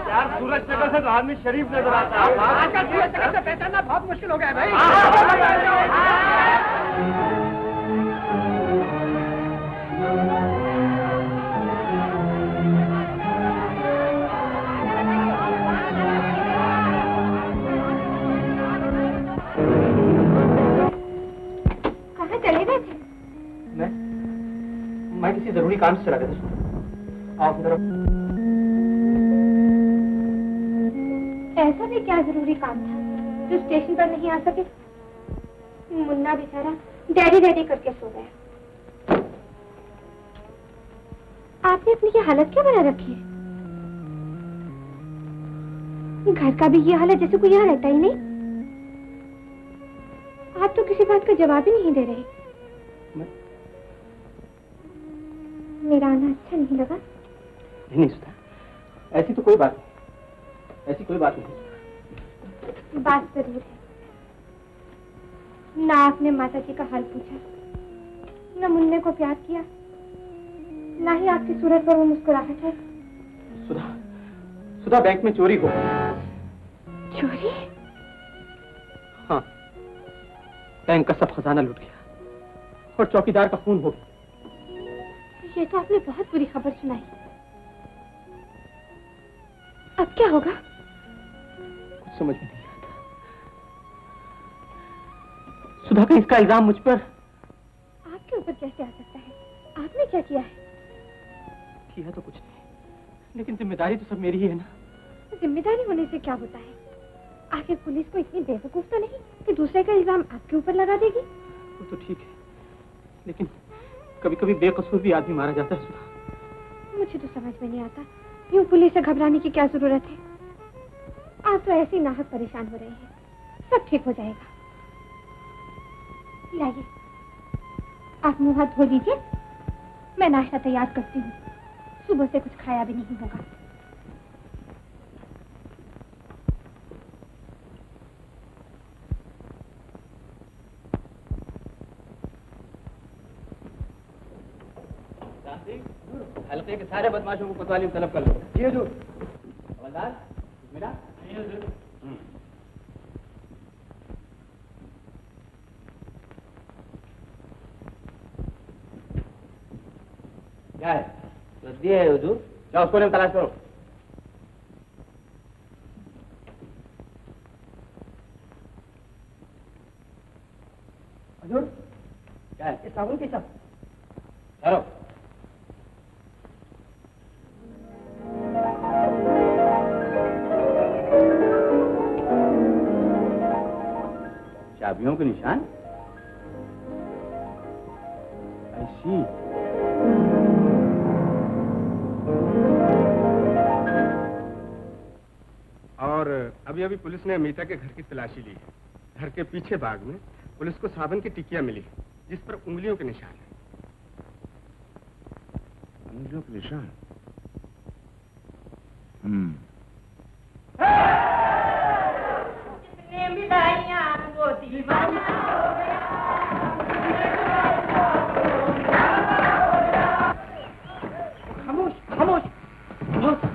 यार सूरज शक्ल से तो आदमी शरीफ नज़र आता है आजकल सूरज शक्ल से पहचानना बहुत मुश्किल हो गया भाई ज़रूरी काम से चला गया था ऐसा भी क्या ज़रूरी काम था? जो स्टेशन पर नहीं आ सके? मुन्ना बेचारा डैडी डैडी करके सो गया। आपने अपनी ये हालत क्या बना रखी है? घर का भी ये हालत जैसे कोई यहाँ रहता ही नहीं। आप तो किसी बात का जवाब ही नहीं दे रहे। मेरा आना अच्छा नहीं लगा। नहीं नहीं सुधा। ऐसी तो कोई बात नहीं। ऐसी कोई बात नहीं। बात ज़रूर है। ना आपने माता जी का हाल पूछा न मुन्ने को प्यार किया ना ही आपकी सूरत पर वो मुस्कुराहट है। सुधा सुधा बैंक में चोरी हो चोरी? हाँ। बैंक का सब खजाना लुट गया और चौकीदार का खून हो गया। ये तो आपने बहुत बुरी खबर सुनाई। अब क्या होगा? कुछ समझ में नहीं आता। सुधा का इसका इल्ज़ाम मुझ पर आपके ऊपर कैसे आ सकता है? आपने क्या किया है? किया तो कुछ नहीं लेकिन ज़िम्मेदारी तो सब मेरी ही है ना। ज़िम्मेदारी होने से क्या होता है? आखिर पुलिस को इतनी बेवकूफ़ तो नहीं कि दूसरे का इल्ज़ाम आपके ऊपर लगा देगी? वो तो ठीक है लेकिन कभी कभी बेकसूर भी आदमी मारा जाता है मुझे तो समझ में नहीं आता क्यों पुलिस से घबराने की क्या ज़रूरत है? आप तो ऐसे नाहक परेशान हो रहे हैं। सब ठीक हो जाएगा। लाइए। आप मुँह हाथ धो लीजिए। मैं नाश्ता तैयार करती हूँ। सुबह से कुछ खाया भी नहीं होगा हल्के के सारे बदमाशों को कोतवाली में तलब कर लो। जी हजूर। हवलदार मेरा क्या है? रद्दी है हजूर। जाओ उसको नहीं तलाश करो। हजूर क्या है? साबुन की सब चलो चाबियों के निशान। तलाशी और अभी अभी पुलिस ने अमिता के घर की तलाशी ली है। घर के पीछे बाग में पुलिस को साबुन की टिकिया मिली है जिस पर उंगलियों के निशान है। उंगलियों के निशान? हम्म। खामोश खामोश। खामोश।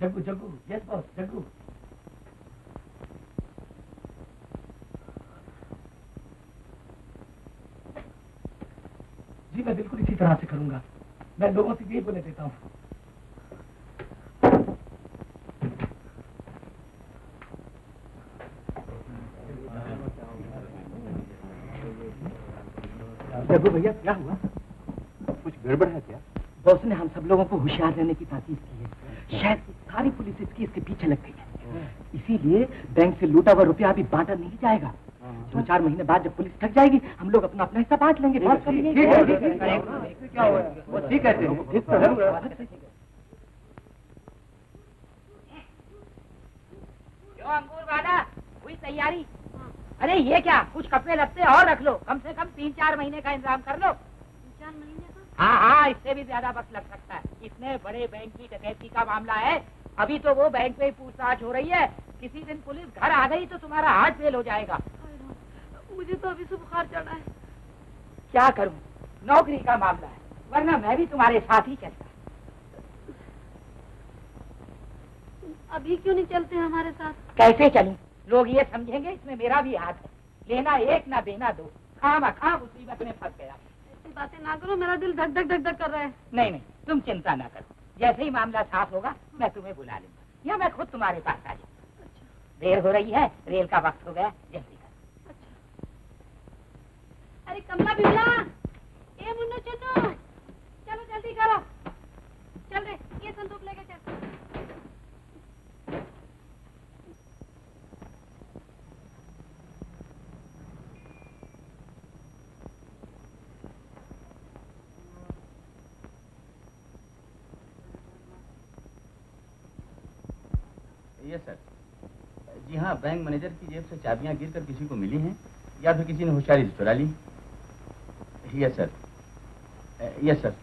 जग्गू जग्गू। यस बॉस जग्गू जी मैं बिल्कुल इसी तरह से करूँगा मैं लोगों से यही बोले देता हूँ। भैया क्या हुआ? कुछ गड़बड़ है क्या? बॉस ने हम सब लोगों को होशियार रहने की ताकीद की है। शायद सारी पुलिस इसकी इसके पीछे लग गई है। इसीलिए बैंक से लूटा हुआ रुपया अभी बांटा नहीं जाएगा। दो चार महीने बाद जब पुलिस थक जाएगी हम लोग अपना अपना हिस्सा बांट लेंगे। है। क्या हुआ? वो ठीक हैं ठीक तो है। अंकुर वाला हुई तैयारी। अरे ये क्या? कुछ कपड़े लगते और रख लो। कम से कम तीन चार महीने का इंतज़ाम कर लो। चार महीने का हाँ हाँ इससे भी ज़्यादा वक्त लग सकता है। इतने बड़े बैंक की डकैती का मामला है। अभी तो वो बैंक में पूछताछ हो रही है। किसी दिन पुलिस घर आ गई तो तुम्हारा हार्ट फेल हो जाएगा। मुझे तो अभी से बुखार चढ़ा है। क्या करूँ? नौकरी का मामला है। वरना मैं भी तुम्हारे साथ ही चलता। अभी क्यों नहीं चलते हमारे साथ? कैसे चलूँ? लोग ये समझेंगे इसमें मेरा भी हाथ है। लेना एक ना देना दो। खाम खा मुसीबत में फंस गया। ऐसी बातें ना करो मेरा दिल धक धक धक धक कर रहा है। नहीं नहीं तुम चिंता ना करो। जैसे ही मामला साफ़ होगा मैं तुम्हें बुला लूँगा। या मैं खुद तुम्हारे पास आ जाऊँगा देर हो रही है रेल का वक्त हो गया जल्दी कर। अरे कमला बिमला ए मुन्नू चलो जल्दी करो। चल रे, ये संदूक लेके चल। जी हाँ बैंक मैनेजर की जेब से चाबियाँ गिरकर किसी को मिली हैं, या फिर किसी ने होशियारी चुरा ली? यस सर यस सर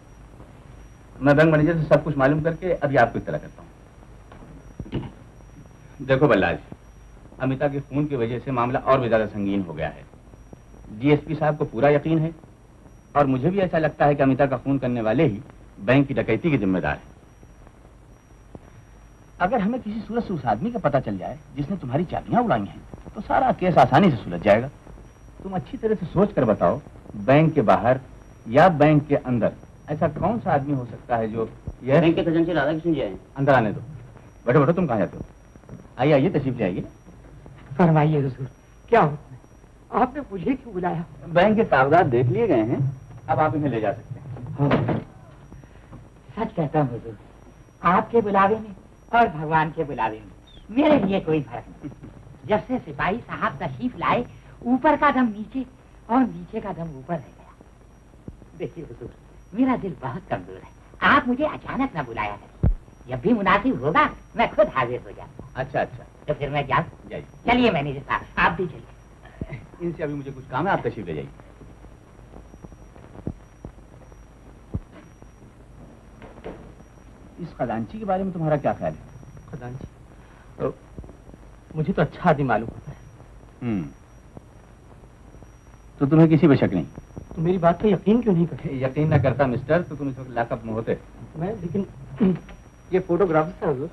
मैं बैंक मैनेजर से सब कुछ मालूम करके अभी आपको इतला करता हूँ। देखो बल्लाज अमिता के खून की वजह से मामला और भी ज़्यादा संगीन हो गया है। डीएसपी साहब को पूरा यकीन है और मुझे भी ऐसा लगता है कि अमिता का खून करने वाले ही बैंक की डकैती के जिम्मेदार है। अगर हमें किसी सूरत से उस आदमी का पता चल जाए जिसने तुम्हारी चाबियाँ उड़ाई हैं तो सारा केस आसानी से सुलझ जाएगा। तुम अच्छी तरह से सोच कर बताओ बैंक के बाहर या बैंक के अंदर ऐसा कौन सा आदमी हो सकता है जो यह बैंक के खजांची राधा कृष्ण जी आए। अंदर आने दो। बैठो बैठो तुम कहाँ जाते हो? आइए आइए तशरीफ़ ले आइए। फरमाइए हुजूर क्या है आपने मुझे क्यों बुलाया? बैंक के कागजात देख लिए गए हैं अब आप इन्हें ले जा सकते हैं। सच कहता हूँ हुजूर आपके बुलावे में और भगवान के बुलावे में मेरे लिए कोई फ़र्क नहीं। जब से सिपाही साहब तशरीफ़ लाए ऊपर का दम नीचे और नीचे का दम ऊपर रह गया। देखिए हुजूर मेरा दिल बहुत कमज़ोर है। आप मुझे अचानक न बुलाया करें। जब भी मुनासिब होगा मैं खुद हाजिर हो जाऊँगा। अच्छा अच्छा। तो फिर मैं जाऊँ? चलिए मैनेजर साहब आप भी चलिए। इनसे अभी मुझे कुछ काम है आप तशरीफ़ ले जाइए। इस खजांची के बारे में तुम्हारा क्या ख्याल है? खजांची? तो मुझे तो अच्छा आदमी मालूम होता है। हम्म। तो तुम्हें किसी पे शक नहीं? तो मेरी बात पे यकीन क्यों नहीं करते? यकीन न करता मिस्टर तो तुम इस वक्त लॉकअप में होते। मैं लेकिन ये फोटोग्राफ्स है हुजूर।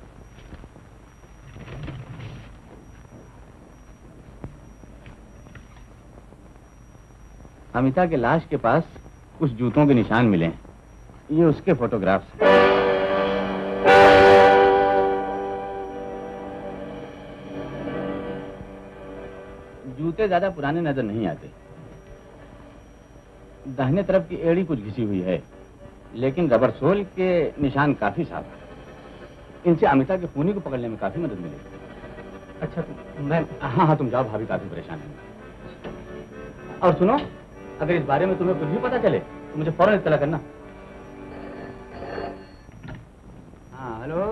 अमिता के लाश के पास कुछ जूतों के निशान मिले हैं। ये उसके फोटोग्राफ्स हैं। जूते ज़्यादा पुराने नज़र नहीं आते। दाहिने तरफ़ की एड़ी कुछ घिसी हुई है लेकिन रबर सोल के निशान काफ़ी साफ़ है। इनसे अमिता के खूनी को पकड़ने में काफ़ी मदद मिलेगी अच्छा तो मैं हाँ हाँ तुम जाओ भाभी काफ़ी परेशान है। और सुनो अगर इस बारे में तुम्हें कुछ भी पता चले तो मुझे फ़ौरन इतला करना। हाँ हेलो?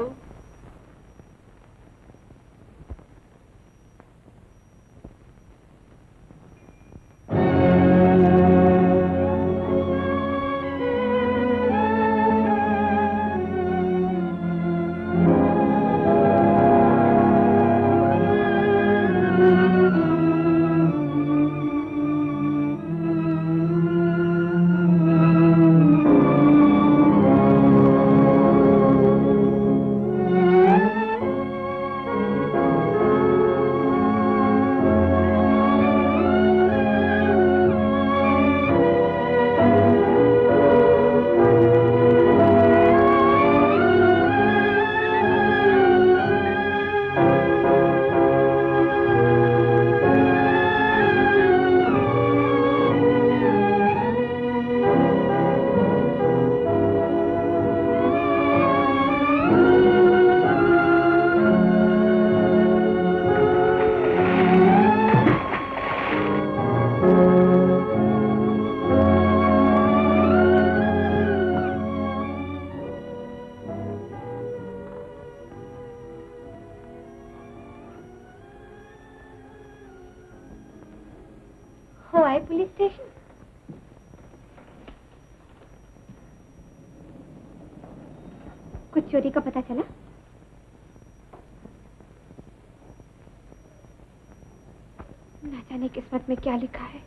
किस्मत में क्या लिखा है?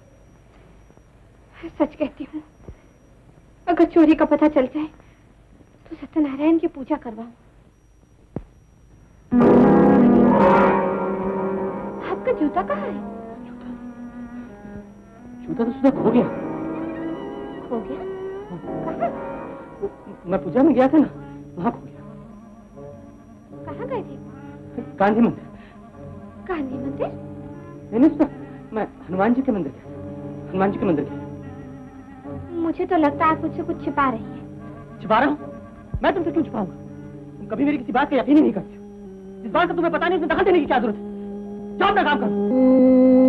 सच कहती हूँ अगर चोरी का पता चल जाए तो सत्यनारायण की पूजा करवाऊं। आपका जूता कहाँ है? जूता तो सुधा खो गया। खो गया? कहाँ? मैं पूजा में गया था ना वहाँ खो गया। कहाँ गए थे? गांधी मंदिर। हनुमान जी के मंदिर के हनुमान जी के मंदिर के मुझे तो लगता है आप मुझसे कुछ छिपा रही है। छिपा रहा हूँ? मैं तुमसे क्यों छिपाऊँगा? तुम कभी मेरी किसी बात का यकीन ही नहीं करती। इस जिस बात का तुम्हें पता नहीं उसमें दखल देने की क्या ज़रूरत है? जाओ अपना काम करो।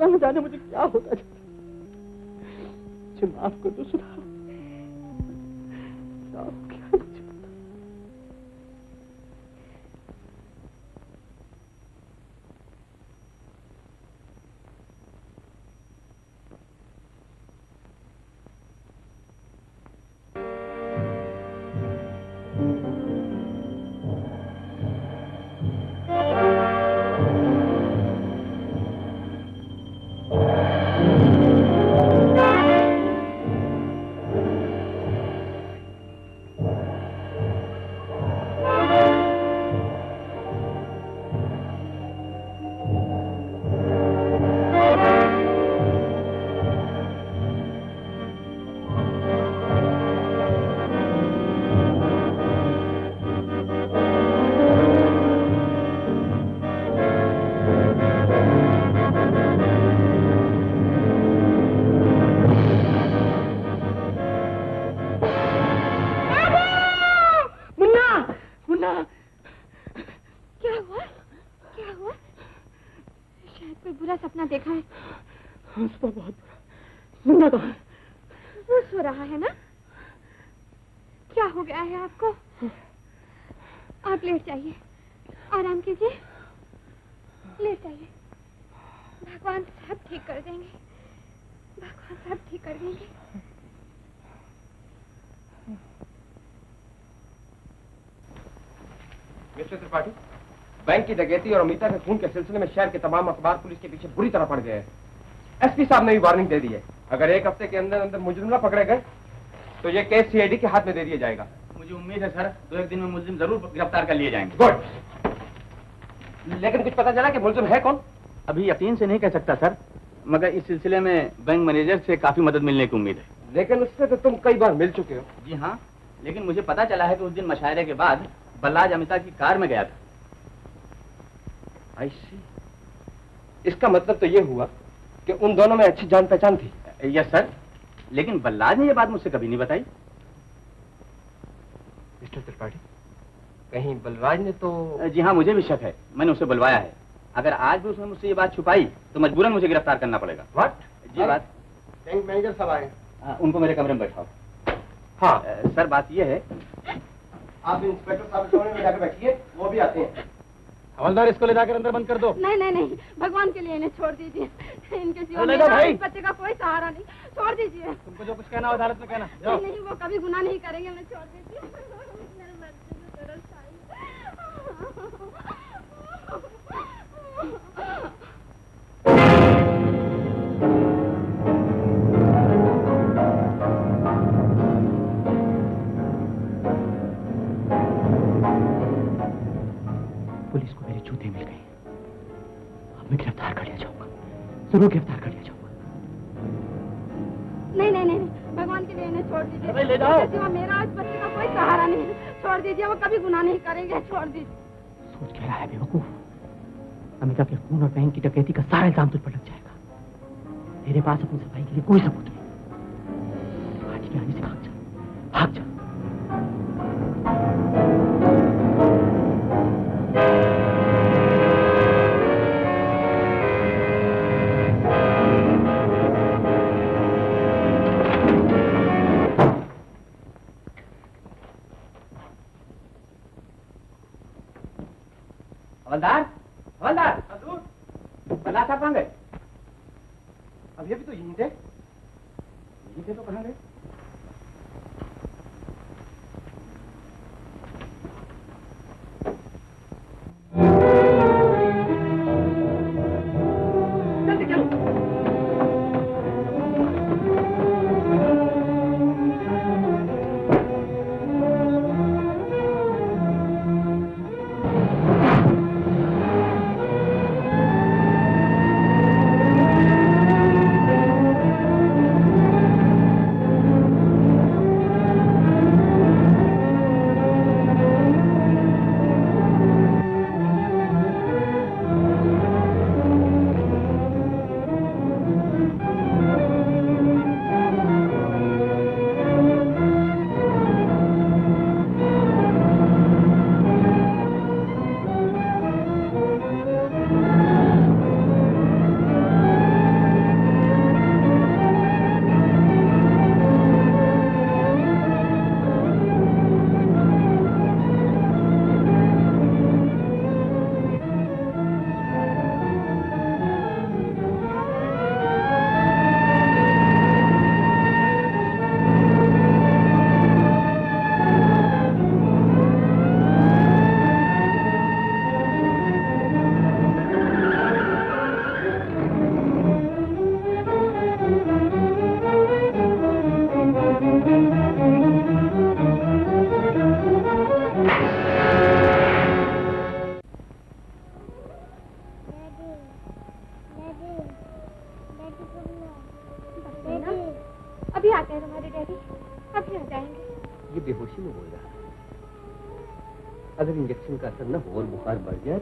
न जाने मुझे क्या होता जाता मुझे माफ़ कर दो सुधा की डकैती और अमिता के खून के सिलसिले में शहर के तमाम अखबार पुलिस के पीछे बुरी तरह पड़ गए हैं। एसपी साहब ने भी वार्निंग दे दी है। अगर एक हफ़्ते के अंदर अंदर मुजरिम ना पकड़े गए तो ये केस सीआईडी के हाथ में दे दिया जाएगा। मुझे उम्मीद है सर दो एक दिन में मुलजिम ज़रूर गिरफ़्तार कर लिए जाएँगे। गुड। लेकिन कुछ पता चला कि मुलजिम है कौन? अभी यकीन से नहीं कह सकता सर मगर इस सिलसिले में बैंक मैनेजर से काफ़ी मदद मिलने की उम्मीद है। लेकिन उससे तो तुम कई बार मिल चुके हो। जी हाँ लेकिन मुझे पता चला है कि उस दिन मशायरे के बाद बल्लाज अमिता की कार में गया था। आई सी इसका मतलब तो ये हुआ कि उन दोनों में अच्छी जान पहचान थी। यस सर लेकिन बल्लाज ने ये बात मुझसे कभी नहीं बताई। मिस्टर त्रिपाठी कहीं बलराज ने तो जी हाँ मुझे भी शक है। मैंने उसे बुलवाया है। अगर आज भी उसने मुझसे ये बात छुपाई तो मजबूरन मुझे गिरफ़्तार करना पड़ेगा। व्हाट जी बात बैंक मैनेजर साहब आए। आ, उनको मेरे कमरे में बैठाओ। हाँ। आ, सर बात ये है आप इंस्पेक्टर साहब के कमरे में जाकर बैठिए वो भी आते हैं। हवलदार इसको ले जाकर अंदर बंद कर दो। नहीं नहीं नहीं भगवान के लिए इन्हें छोड़ दीजिए। इनके सिवा मेरा भाई। इस बच्चे का कोई सहारा नहीं। छोड़ दीजिए। तुमको जो कुछ कहना हो अदालत में कहना। नहीं नहीं वो कभी गुनाह नहीं करेंगे उन्हें छोड़ दीजिए। ज़रूर गिरफ़्तार कर लिया जाऊँगा नहीं नहीं नहीं भगवान के लिए इन्हें छोड़ दीजिए। ले जाओ। मेरा इस बच्चे का कोई सहारा नहीं है छोड़ दीजिए वो कभी गुनाह नहीं करेंगे छोड़ दीजिए। सोच कह रहा है बेवकूफ़? अमिता के खून और बैंक की डकैती का सारा इल्ज़ाम तुझ पर लग जाएगा। मेरे पास अपनी सफ़ाई के लिए कोई सबूत नहीं। पार्टी के आने से भाग जा भाग जा।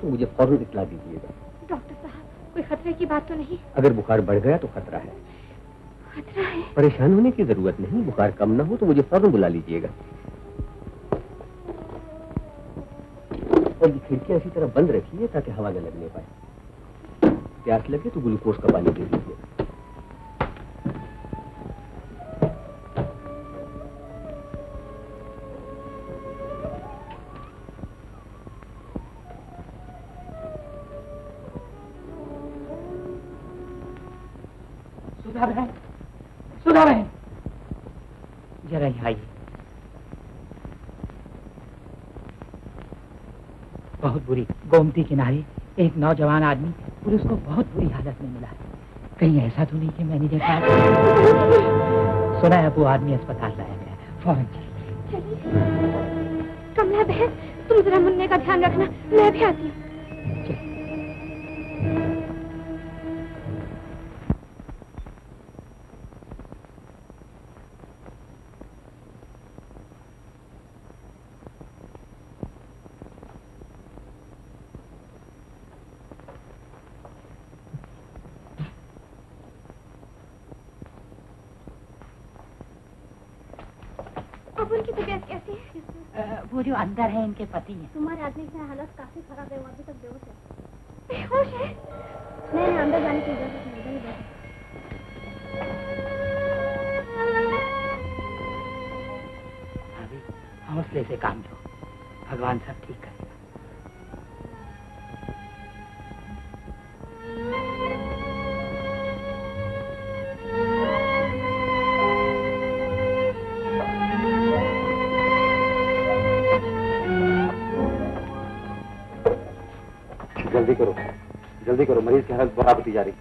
तो मुझे फ़ौरन इतला दीजिएगा। डॉक्टर साहब कोई खतरे की बात तो नहीं? अगर बुखार बढ़ गया तो खतरा है। खतरा है? परेशान होने की ज़रूरत नहीं बुखार कम ना हो तो मुझे फ़ौरन बुला लीजिएगा। और ये खिड़कियाँ इसी तरह बंद रखिए ताकि हवा न लगने पाए। प्यास लगे तो ग्लूकोज का पानी दे दीजिए। गोमती किनारे एक नौजवान आदमी पुलिस को बहुत बुरी हालत में मिला। कहीं ऐसा तो नहीं कि मैंने देखा सुना है वो आदमी अस्पताल लाया गया फ़ौरन चलिए। कमला बहन, तुम जरा मुन्ने का ध्यान रखना। मैं भी आती हूँ। वो है इनके पति हैं। तुम्हारे आदमी की हालत काफ़ी खराब है वो अभी तक बेहोश है। बेहोश है? नहीं अंदर जाने की इजाज़त खराब होती जा रही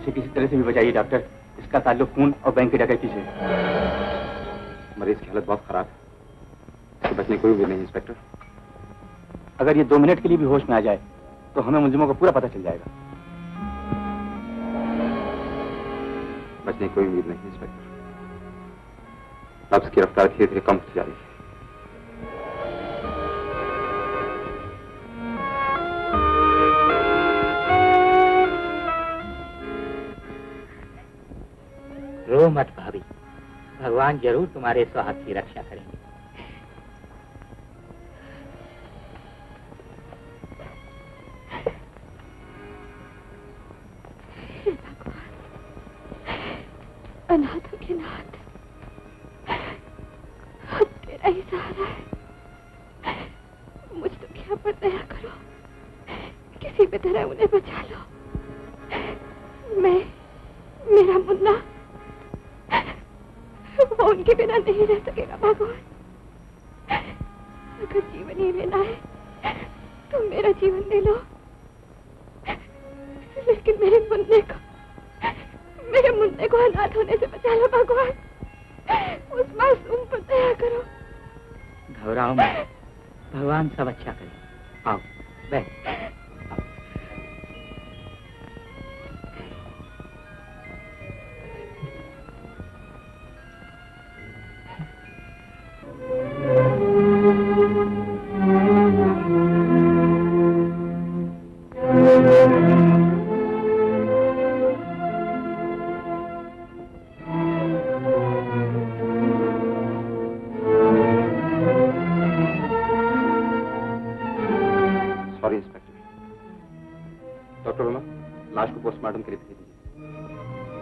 इसे किसी तरह से भी बचाइए, डॉक्टर। इसका ताल्लुक खून और बैंक की डकैती से मरीज़ की हालत बहुत खराब है। इससे बचने कोई उम्मीद नहीं, इंस्पेक्टर। अगर ये दो मिनट के लिए भी होश में आ जाए तो हमें मुलजिमों का पूरा पता चल जाएगा। बचने की कोई उम्मीद नहीं, इंस्पेक्टर। लफ्ज की रफ्तार धीरे धीरे कम होती जा रही है। भगवान ज़रूर तुम्हारे स्वास्थ्य की रक्षा करेंगे। डॉक्टर वर्मा लाश को पोस्टमार्टम के लिए भेज दीजिए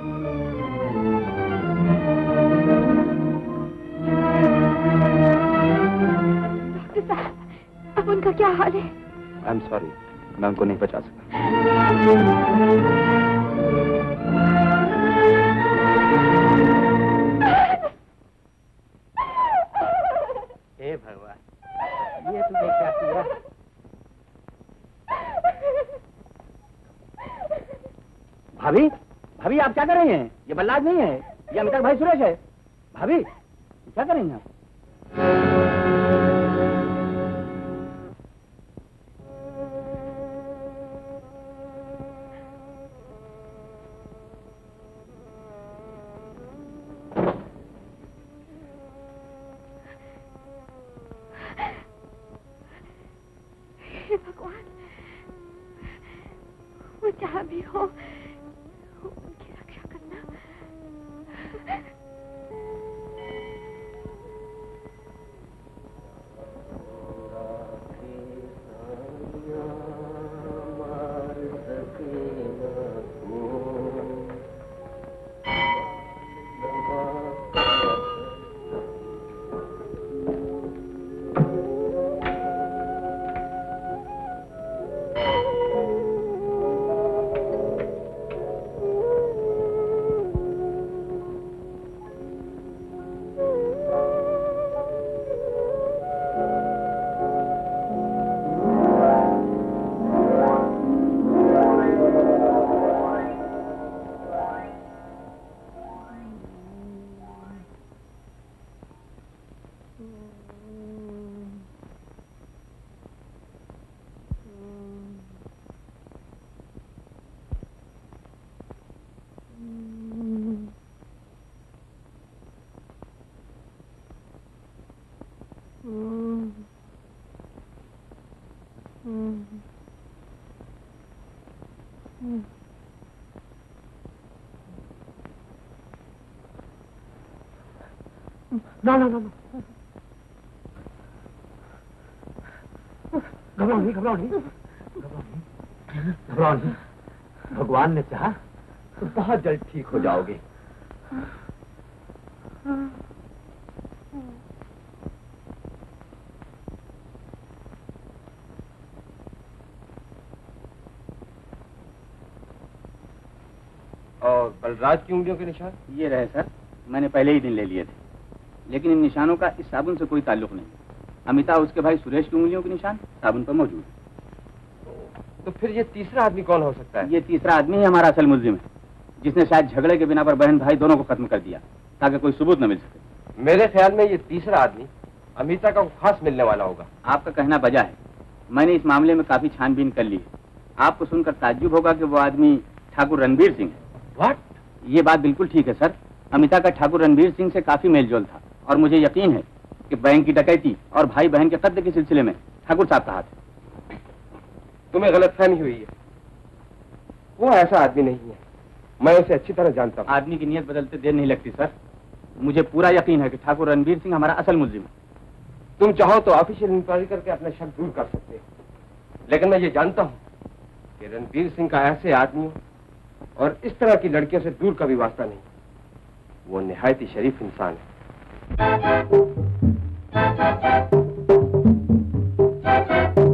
डॉक्टर साहब अब उनका क्या हाल है? आई एम सॉरी मैं उनको नहीं बचा सका क्या कर रही हैं ये बल्लाज नहीं है। ये अमिताभ भाई सुरेश है। भाभी, क्या कर रही हैं आप? ना ना ना ना। घबराओ नहीं घबराओ नहीं। घबराओ नहीं। घबराओ नहीं भगवान ने चाहा तो बहुत जल्द ठीक हो जाओगे। और बलराज की उंगलियों के निशान? ये रहे सर। मैंने पहले ही दिन ले लिए थे। लेकिन इन निशानों का इस साबुन से कोई ताल्लुक नहीं। अमिता उसके भाई सुरेश की उंगलियों के निशान साबुन पर मौजूद है। तो फिर ये तीसरा आदमी कौन हो सकता है? ये तीसरा आदमी ही हमारा असल मुलजिम है जिसने शायद झगड़े के बिना पर बहन भाई दोनों को खत्म कर दिया ताकि कोई सबूत न मिल सके। मेरे ख्याल में ये तीसरा आदमी अमिता का खास मिलने वाला होगा। आपका कहना बजा है। मैंने इस मामले में काफ़ी छानबीन कर ली है। आपको सुनकर ताज्जुब होगा कि वो आदमी ठाकुर रणबीर सिंह है। What? ये बात बिल्कुल ठीक है सर। अमिता का ठाकुर रणबीर सिंह से काफ़ी मेलजोल था। और मुझे यकीन है कि बैंक की डकैती और भाई बहन के कत्ल के सिलसिले में ठाकुर साहब का हाथ है। तुम्हें गलतफहमी हुई है। वो ऐसा आदमी नहीं है। मैं उसे अच्छी तरह जानता हूँ। आदमी की नीयत बदलते देर नहीं लगती सर। मुझे पूरा यकीन है कि ठाकुर रणबीर सिंह हमारा असल मुलजिम है। तुम चाहो तो ऑफिशियल इंक्वायरी करके अपना शक दूर कर सकते हो। लेकिन मैं ये जानता हूँ कि रणबीर सिंह का ऐसे आदमी और इस तरह की लड़कियों से दूर कभी वास्ता नहीं। वो निहायत ही शरीफ इंसान है। अजय आ,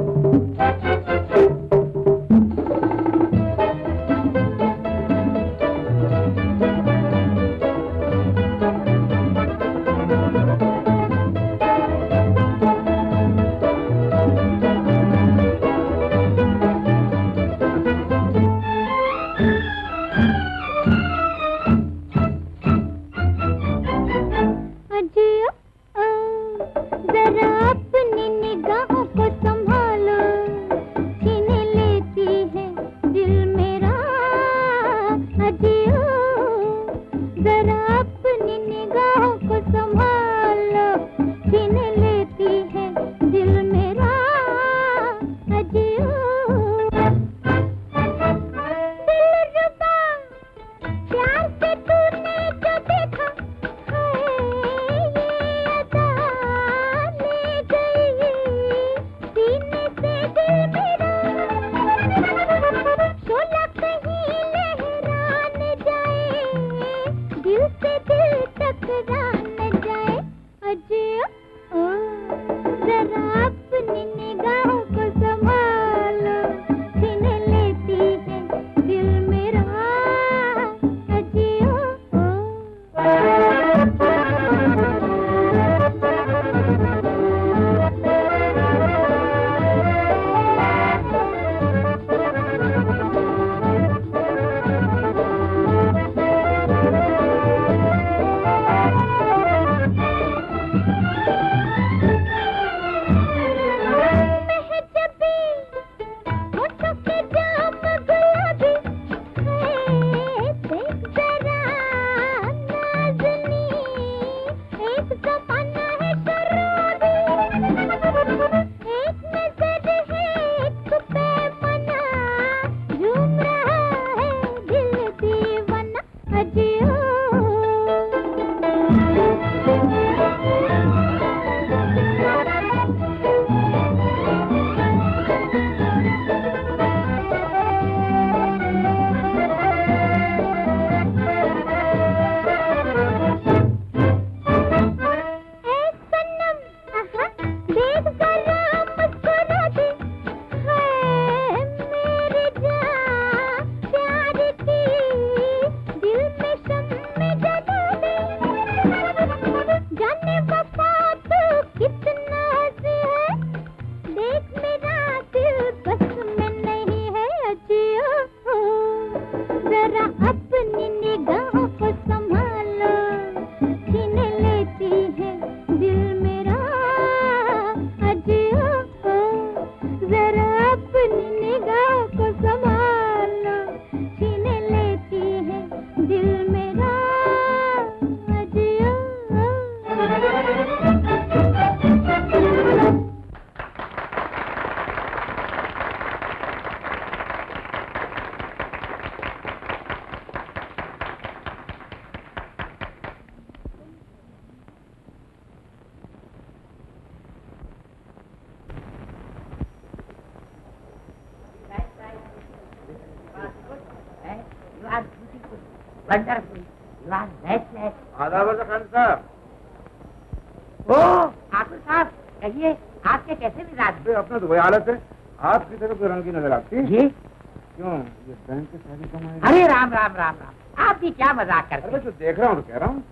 तरफ़ तो रंग की नज़र आती है। क्यों? ये बैंक के सारी कमाई अरे राम राम राम राम। आप भी क्या मज़ाक करते अरे हैं? जो देख रहा हूँ तो कह रहा हूँ।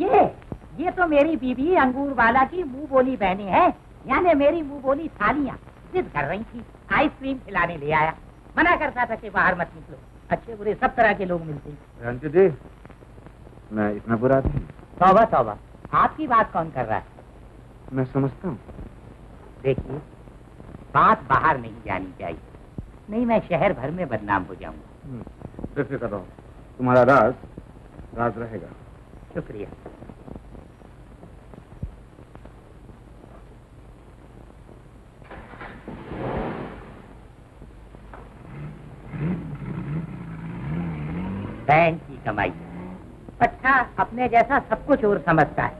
ये ये तो मेरी बीबी अंगूर वाला की मुँह बोली बहने हैं। यानी मेरी मुँह बोली सालियाँ जिद कर रही थी आइसक्रीम खिलाने ले आया। मना करता था कि बाहर मत निकलो। अच्छे बुरे सब तरह के लोग मिलते जी मैं इतना बुरा आदमी। तौबा तौबा। आपकी बात कौन कर रहा है? मैं समझता हूँ। देखिए बात बाहर नहीं जानी चाहिए। नहीं मैं शहर भर में बदनाम हो जाऊँगा। हम्म, बेफिक्र रहो तुम्हारा राज राज रहेगा। शुक्रिया। बैंक की कमाई। पट्टा अपने जैसा सबको चोर समझता है।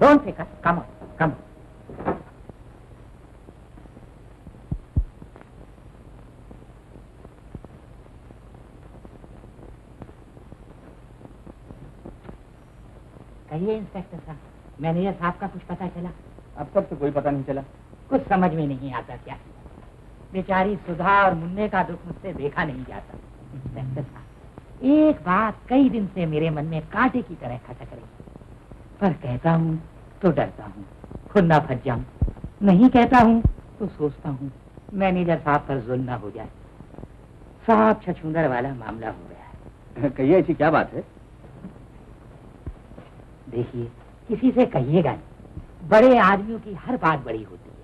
डोंट फिकर कम कम कहिए इंस्पेक्टर साहब। मैनेजर साहब का कुछ पता चला। अब तक तो कोई पता नहीं चला। कुछ समझ में नहीं आता क्या। बेचारी सुधा और मुन्ने का दुख मुझसे देखा नहीं जाता। इंस्पेक्टर साहब एक बात कई दिन से मेरे मन में कांटे की तरह खटक रही पर कहता हूँ तो डरता हूँ खुद ना फंस जाऊँ। नहीं कहता हूँ तो सोचता हूँ मैनेजर साहब पर जुल्म ना हो जाए। साहब छछूंदर वाला मामला हो गया है। कहिए ऐसी क्या बात है? देखिए किसी से कहिएगा नहीं। बड़े आदमियों की हर बात बड़ी होती है।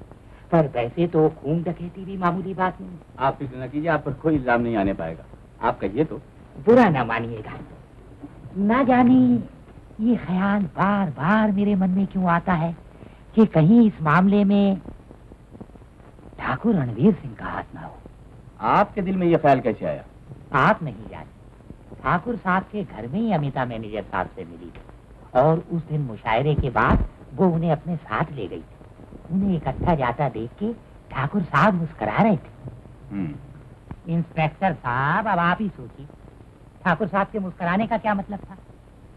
पर वैसे तो खून डकैती भी मामूली बात नहीं। आप फ़िक्र न कीजिए आप पर कोई इल्ज़ाम नहीं आने पाएगा। आप कहिए तो। बुरा ना मानिएगा। ना जाने ये ख्याल बार बार मेरे मन में क्यों आता है कि कहीं इस मामले में ठाकुर रणवीर सिंह का हाथ ना हो। आपके दिल में ये ख्याल कैसे आया? आप नहीं जानते ठाकुर साहब के घर में ही अमिता मैनेजर साहब से मिली। थी और उस दिन मुशायरे के बाद वो उन्हें अपने साथ ले गई थी। उन्हें इकट्ठा जाता देख के ठाकुर साहब मुस्करा रहे थे। हम्म। इंस्पेक्टर साहब अब आप ही सोचिए। ठाकुर साहब के मुस्कुराने का क्या मतलब था?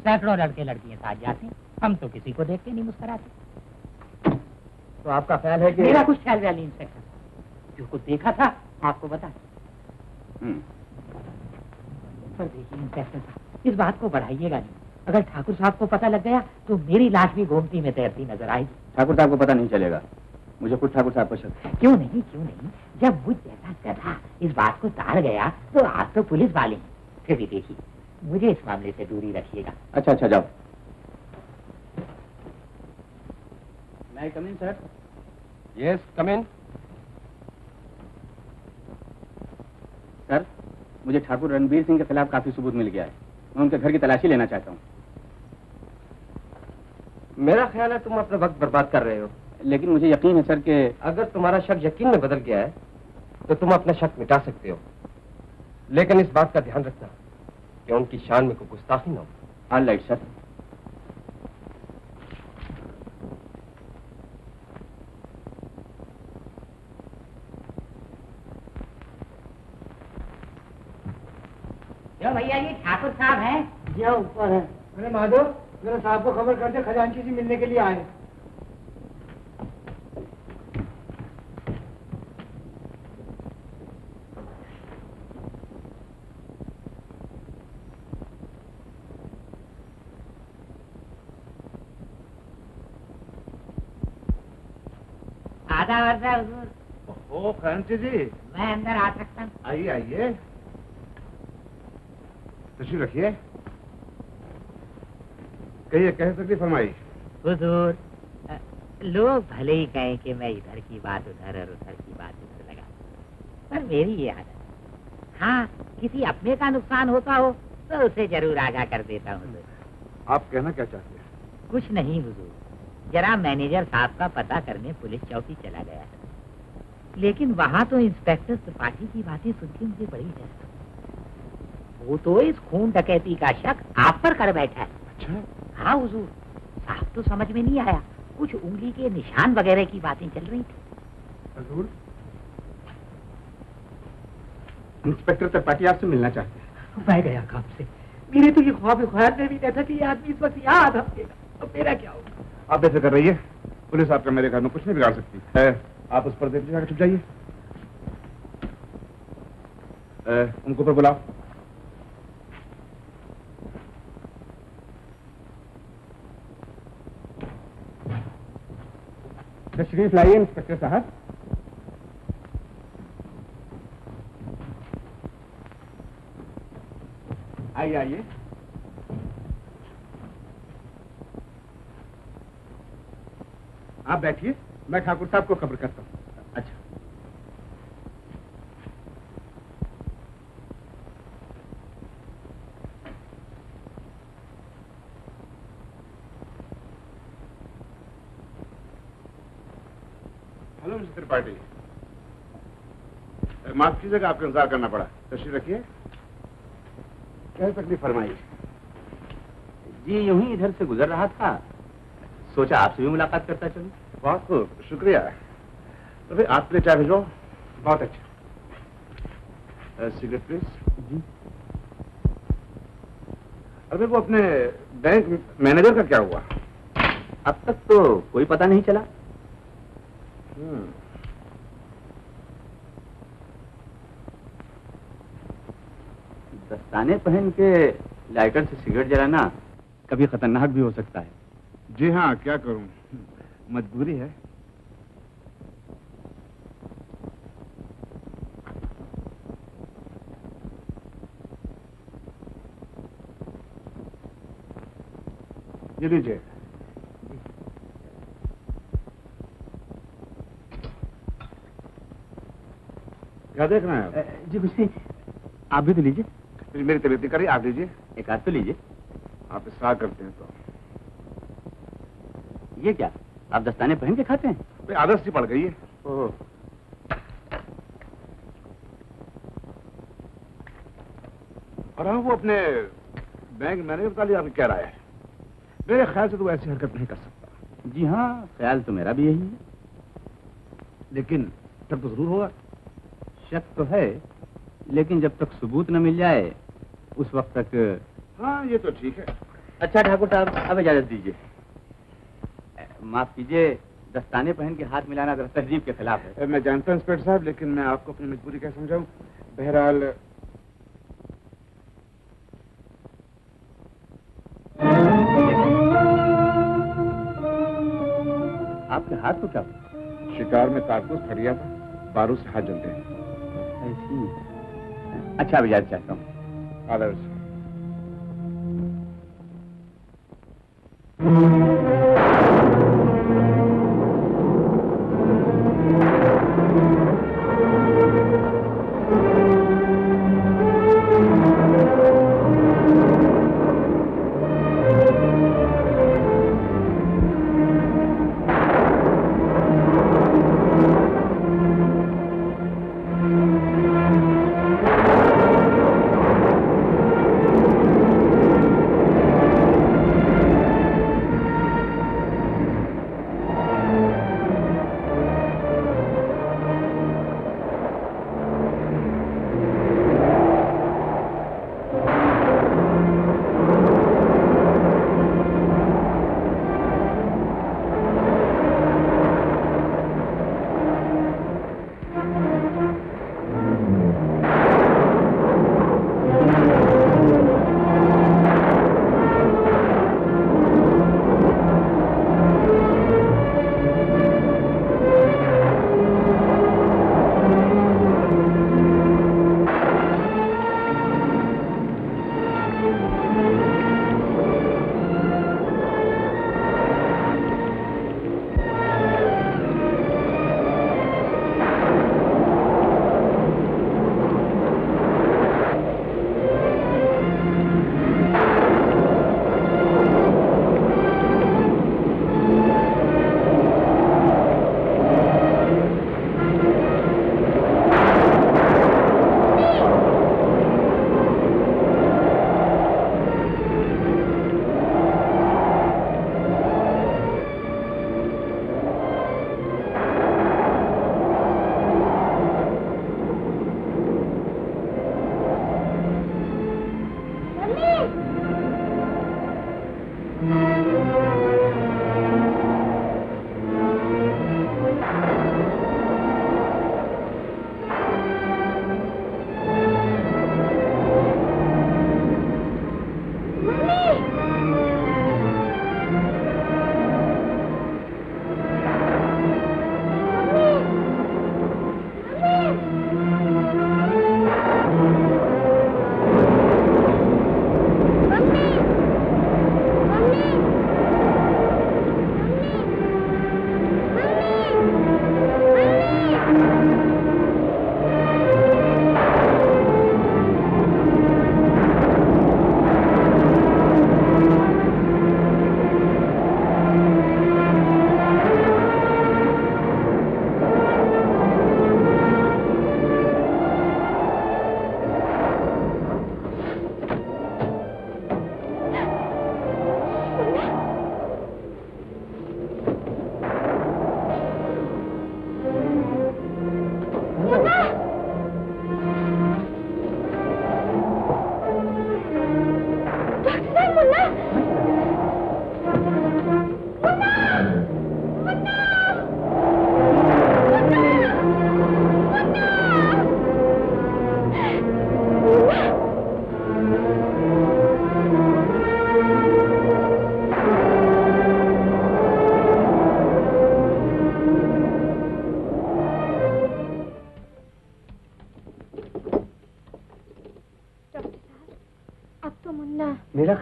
सैकड़ों लड़के लड़कियाँ साथ जाते हम तो किसी को देख के नहीं मुस्कराते। तो आपका ख्याल है कि मेरा कुछ ख्याल व्याल नहीं इंस्पेक्टर। जो कुछ देखा था आपको बता हम्म, पर देखिए इंस्पेक्टर साहब इस बात को बढ़ाइएगा नहीं। अगर ठाकुर साहब को पता लग गया तो मेरी लाश भी गोमती में तैरती नज़र आएगी। ठाकुर साहब को पता नहीं चलेगा। मुझे खुद ठाकुर साहब पर शक। क्यों नहीं क्यों नहीं? जब मुझ जैसा गधा इस बात को ताड़ गया तो आप तो पुलिस वाले हैं। फिर भी देखिए मुझे इस मामले से दूरी रखिएगा। अच्छा अच्छा जाओ। May come in sir yes come in sir मुझे ठाकुर रणबीर सिंह के खिलाफ काफ़ी सबूत मिल गया है। मैं उनके घर की तलाशी लेना चाहता हूँ। मेरा ख्याल है तुम अपना वक्त बर्बाद कर रहे हो। लेकिन मुझे यकीन है सर कि अगर तुम्हारा शक यकीन में बदल गया है तो तुम अपना शक मिटा सकते हो। लेकिन इस बात का ध्यान रखना कि उनकी शान में कोई गुस्ताखी ना हो। ऑल राइट सर भैया ये ठाकुर साहब हैं? ये ऊपर है। अरे माधव मेरे साहब को खबर कर दे खजांची जी मिलने के लिए आए। आधा वर्षा हुजूर। ओ फैंसी जी। मैं अंदर आ सकता हूँ। आइए आइए। तशरीफ़ रखिए। कहिए कह सकती फरमाई हुजूर लोग भले ही कहें कि मैं इधर की बात उधर और उधर की बात इधर लगा पर मेरी ये आदत हाँ। किसी अपने का नुकसान होता हो तो उसे ज़रूर आगा कर देता हूँ आप कहना क्या चाहते हैं? कुछ नहीं हुजूर। जरा मैनेजर साहब का पता करने पुलिस चौकी चला गया लेकिन वहाँ तो इंस्पेक्टर त्रिपाठी की बातें सुन के मुझे बड़ी वो तो इस खून डकैती का शक आप पर कर बैठा है। अच्छा। हाँ हुजूर। साहब तो समझ में नहीं आया। कुछ उंगली के निशान वगैरह की बातें चल रही थी। हजूर इंस्पेक्टर त्रिपाठी आपसे मिलना चाहते हैं। मैं गया काम से। मेरे तो ये ख्वाब ख्याल में भी नहीं था कि ये आदमी इस वक्त यहाँ आ धमकेगा अब मेरा क्या होगा? आप ऐसे कर रही है पुलिस आपका मेरे घर में कुछ नहीं बिगाड़ सकती। है आप उस पर देख जाकर छुप जाइए। उनको ऊपर बुलाओ। तशरीफ़ लाइए इंस्पेक्टर साहब आइए आइए। आप बैठिए, मैं ठाकुर साहब को खबर करता हूँ अच्छा हेलो मिस्टर त्रिपाठी माफ़ कीजिएगा आपका इंतज़ार करना पड़ा। तशरीफ़ रखिए। क्या तकलीफ़ फरमाई जी यूँ ही इधर से गुजर रहा था। सोचा आपसे भी मुलाकात करता चलूँ। बहुत खूब। शुक्रिया। तो फिर आप चाय भिजो बहुत अच्छा। सिगरेट प्लीज़ जी। अरे वो अपने बैंक मैनेजर का क्या हुआ? अब तक तो कोई पता नहीं चला। हम्म, दस्ताने पहन के लाइटर से सिगरेट जलाना कभी खतरनाक भी हो सकता है। जी हाँ क्या करूँ? मजबूरी है। ये लीजिए। क्या देख रहे हैं जी कुछ नहीं। आप भी तो लीजिए। मेरी तबीयत नहीं करी आप लीजिए। एक आध तो लीजिए। आप इसरार करते हैं तो। ये क्या? आप दस्ताने पहन के खाते हैं? आदत सी पड़ गई है। ओह। और हम वो अपने बैंक मैनेजर का लिए आपकी क्या राय है। मेरे ख्याल से तो ऐसी हरकत नहीं कर सकता। जी हाँ ख्याल तो मेरा भी यही है। लेकिन तब तो ज़रूर होगा। शक तो है लेकिन जब तक सबूत न मिल जाए उस वक्त तक हाँ ये तो ठीक है। अच्छा ठाकुर साहब अब इजाज़त दीजिए। माफ़ कीजिए दस्ताने पहन के हाथ मिलाना जरा तहजीब के खिलाफ है। मैं जानता हूँ इंस्पेक्टर साहब लेकिन मैं आपको अपनी मजबूरी क्या समझाऊं? बहरहाल आपके हाथ को क्या हुआ? शिकार में कारतूस फट गया था बारूद से हाथ जलते हैं। अच्छा अब इजाज़त चाहता हूँ। आदर्श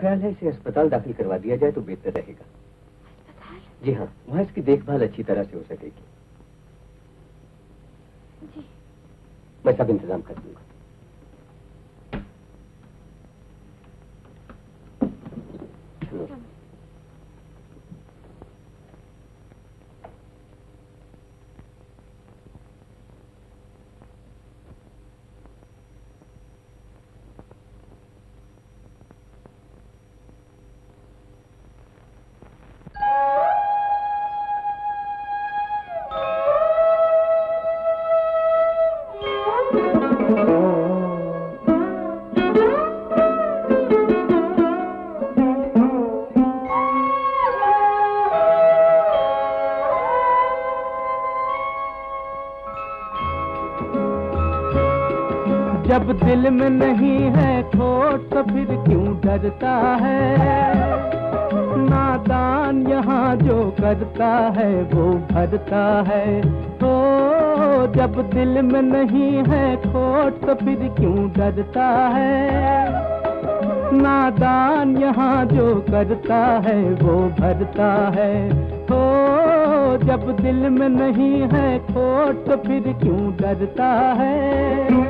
ख्याल है इसे अस्पताल दाखिल करवा दिया जाए तो बेहतर रहेगा। जी हाँ वहाँ इसकी देखभाल अच्छी तरह से हो सकेगी। जी। मैं सब इंतज़ाम कर दूँगा दिल में नहीं है खोट तो फिर क्यों डरता है? नादान यहाँ जो करता है, वो भरता है। हो जब दिल में नहीं है खोट तो फिर क्यों डरता है? नादान यहाँ जो करता है, वो भरता है। हो जब दिल में नहीं है खोट तो फिर क्यों डरता है?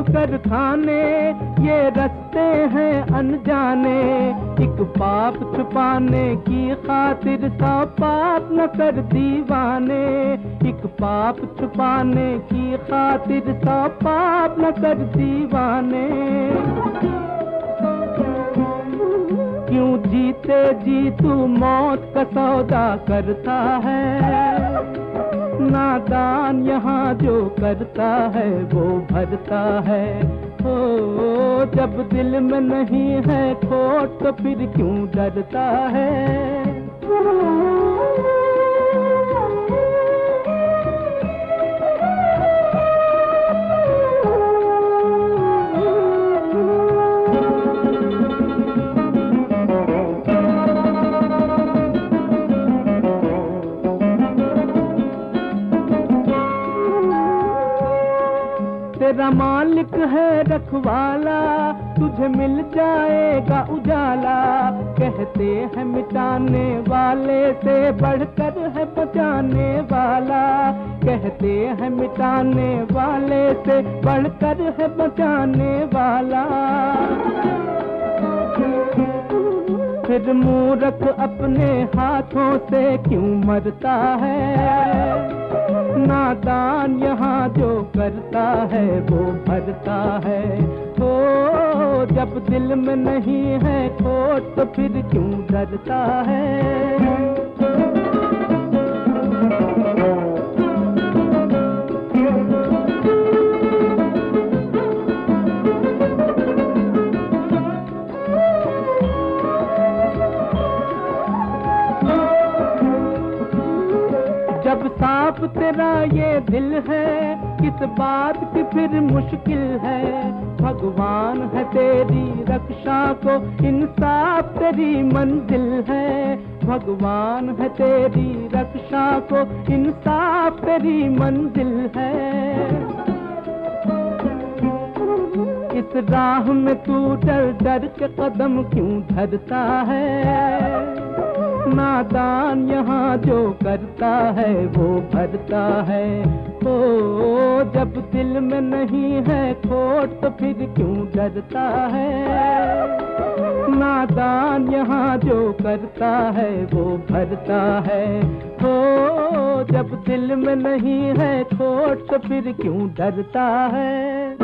ठोकर खाने ये रस्ते हैं अनजाने। एक पाप छुपाने की खातिर सा पाप न कर दीवाने। एक पाप छुपाने की खातिर सा पाप न कर दीवाने। क्यों जीते जी तू मौत का सौदा करता है? नादान यहाँ जो करता है वो भरता है। ओ, ओ जब दिल में नहीं है खोट तो फिर क्यों डरता है? तेरा मालिक है रखवाला, तुझे मिल जाएगा उजाला। कहते हैं मिटाने वाले से बढ़कर है बचाने वाला। कहते हैं मिटाने वाले से बढ़कर है बचाने वाला। फिर मूरख अपने हाथों से क्यों मरता है? नादान यहाँ जो करता है, वो भरता है। हो, जब दिल में नहीं है खोट तो फिर क्यों डरता है? तेरा ये दिल है, किस बात की फिर मुश्किल है? भगवान है तेरी रक्षा को, इंसाफ तेरी मंजिल है। भगवान है तेरी रक्षा को, इंसाफ तेरी मंजिल है। इस राह में तू डर डर के कदम क्यों धरता है? नादान यहाँ जो करता है, वो भरता है। ओ, जब दिल में नहीं है खोट तो फिर क्यों डरता है? नादान यहाँ जो करता है, वो भरता है। ओ, जब दिल में नहीं है खोट तो फिर क्यों डरता है?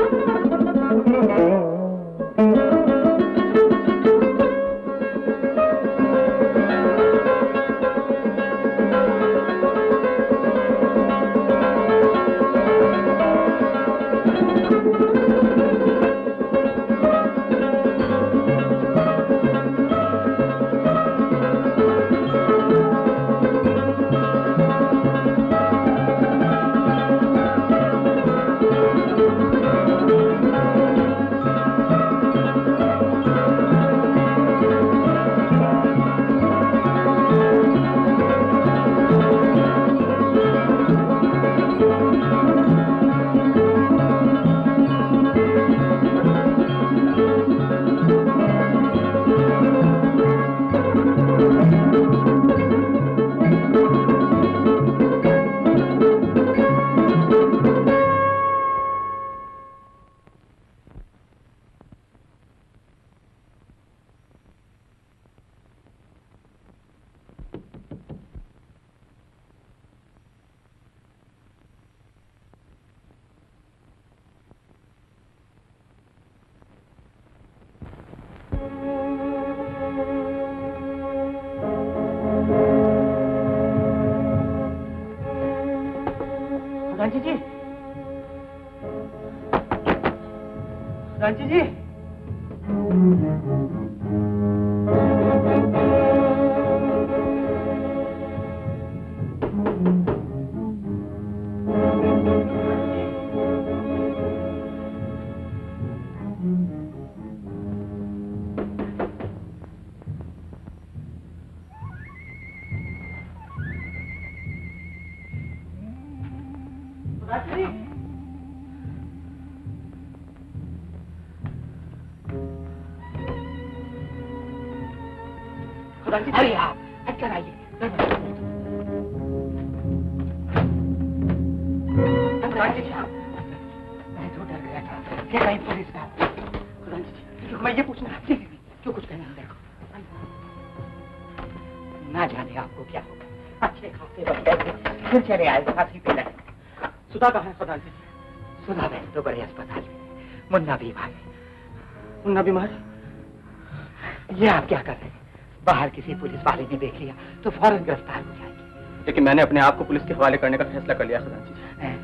ने देख लिया तो फ़ौरन गिरफ़्तार हो जाएगी। लेकिन मैंने अपने आप को पुलिस के हवाले करने का फैसला कर लिया जी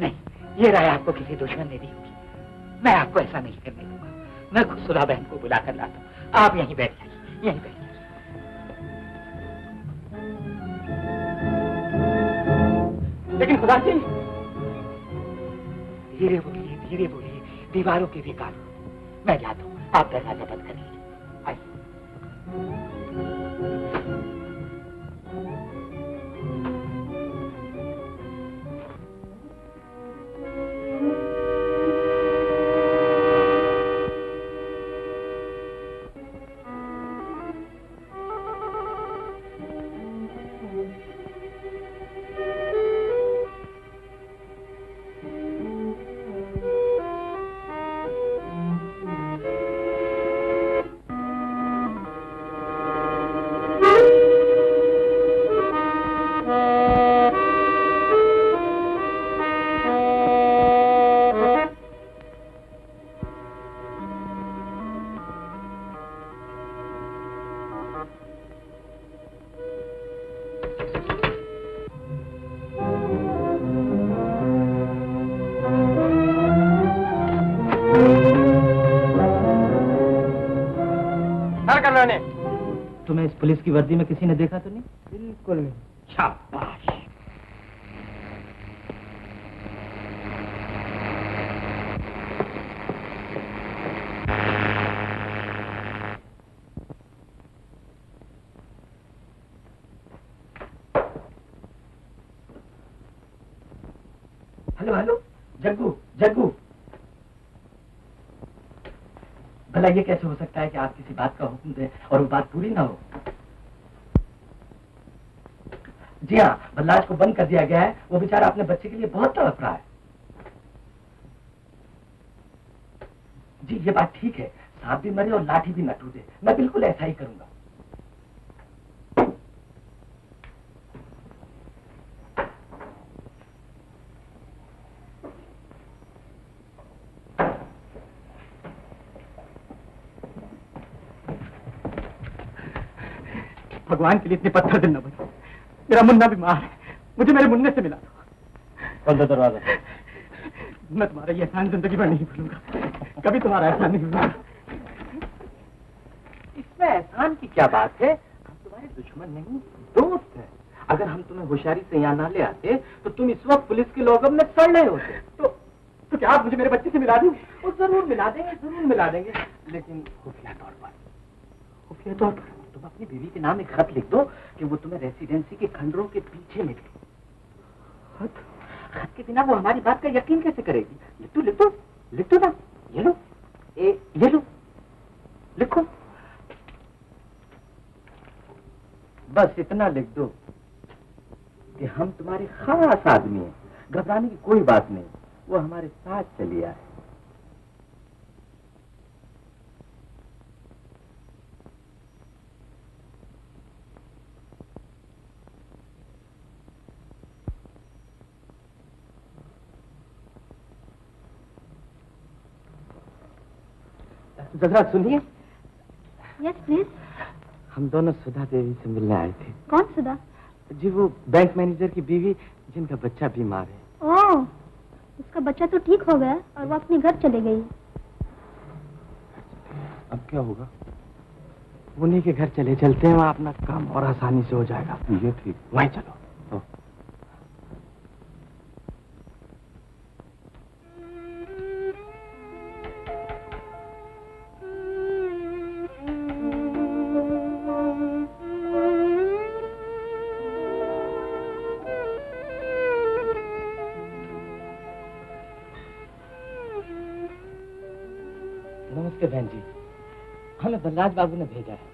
नहीं ये राय आपको किसी दुश्मन ने दी होगी। मैं आपको ऐसा नहीं करने दूँगा। मैं खुद सुधा बहन को बुला कर लाता हूँ। आप यहीं बैठ जाइए यहीं बैठ लेकिन खुदा जी धीरे बोलिए धीरे बोलिए दीवारों के भी कानून मैं जाता हूँ आप दरवाज़ा बंद कर लीजिए। आइए। रहे तुम्हें इस पुलिस की वर्दी में किसी ने देखा तो नहीं? बिल्कुल नहीं शाबाश हेलो हेलो जग्गू जग्गू भला ये कैसे हो सकता है कि आप किसी बात का हुक्म दें और वो बात पूरी ना हो? जी हाँ बल्लाज को बंद कर दिया गया है। वो बेचारा अपने बच्चे के लिए बहुत तड़प रहा है। जी, ये बात ठीक है। सांप भी मरे और लाठी भी न टूटे। मैं बिल्कुल ऐसा ही करूँगा। भगवान के लिए इतने पत्थर दिन न बनो मेरा मुन्ना बीमार है। मुझे मेरे मुन्ने से मिला बंद दरवाज़ा? मैं तुम्हारा ये एहसान ज़िंदगी भर नहीं भूलूँगा। कभी तुम्हारा एहसान नहीं भूलूँगा। इसमें एहसान की क्या बात है? हम तुम्हारे दुश्मन नहीं दोस्त हैं। अगर हम तुम्हें होशियारी से यहाँ ना ले आते तो तुम इस वक्त पुलिस के लोगों में सड़ रहे होते। तो तो क्या आप मुझे मेरे बच्चे से मिला देंगे? वो ज़रूर मिला देंगे ज़रूर मिला देंगे। लेकिन खुफिया तौर पर खुफिया तौर पर। तुम अपनी बीवी के नाम एक खत लिख दो कि वो तुम्हें रेसिडेंसी के खंडरों के पीछे मिले खत? खत के बिना वो हमारी बात का यकीन कैसे करेगी? लिख दो लिख दो लिख दो ना। ये लो। ए ये लो। लिखो। बस इतना लिख दो कि हम तुम्हारे खास आदमी हैं। घबराने की कोई बात नहीं। वो हमारे साथ चली आए। जरा सुनिए। यस प्लीज़ हम दोनों सुधा देवी से मिलने आए थे। कौन सुधा? जी वो बैंक मैनेजर की बीवी जिनका बच्चा बीमार है। ओह उसका बच्चा तो ठीक हो गया और वो अपने घर चले गई। अब क्या होगा? उन्हीं के घर चले चलते हैं वहाँ अपना काम और आसानी से हो जाएगा। ये ठीक। वहीं चलो। बलराज बाबू ने भेजा है।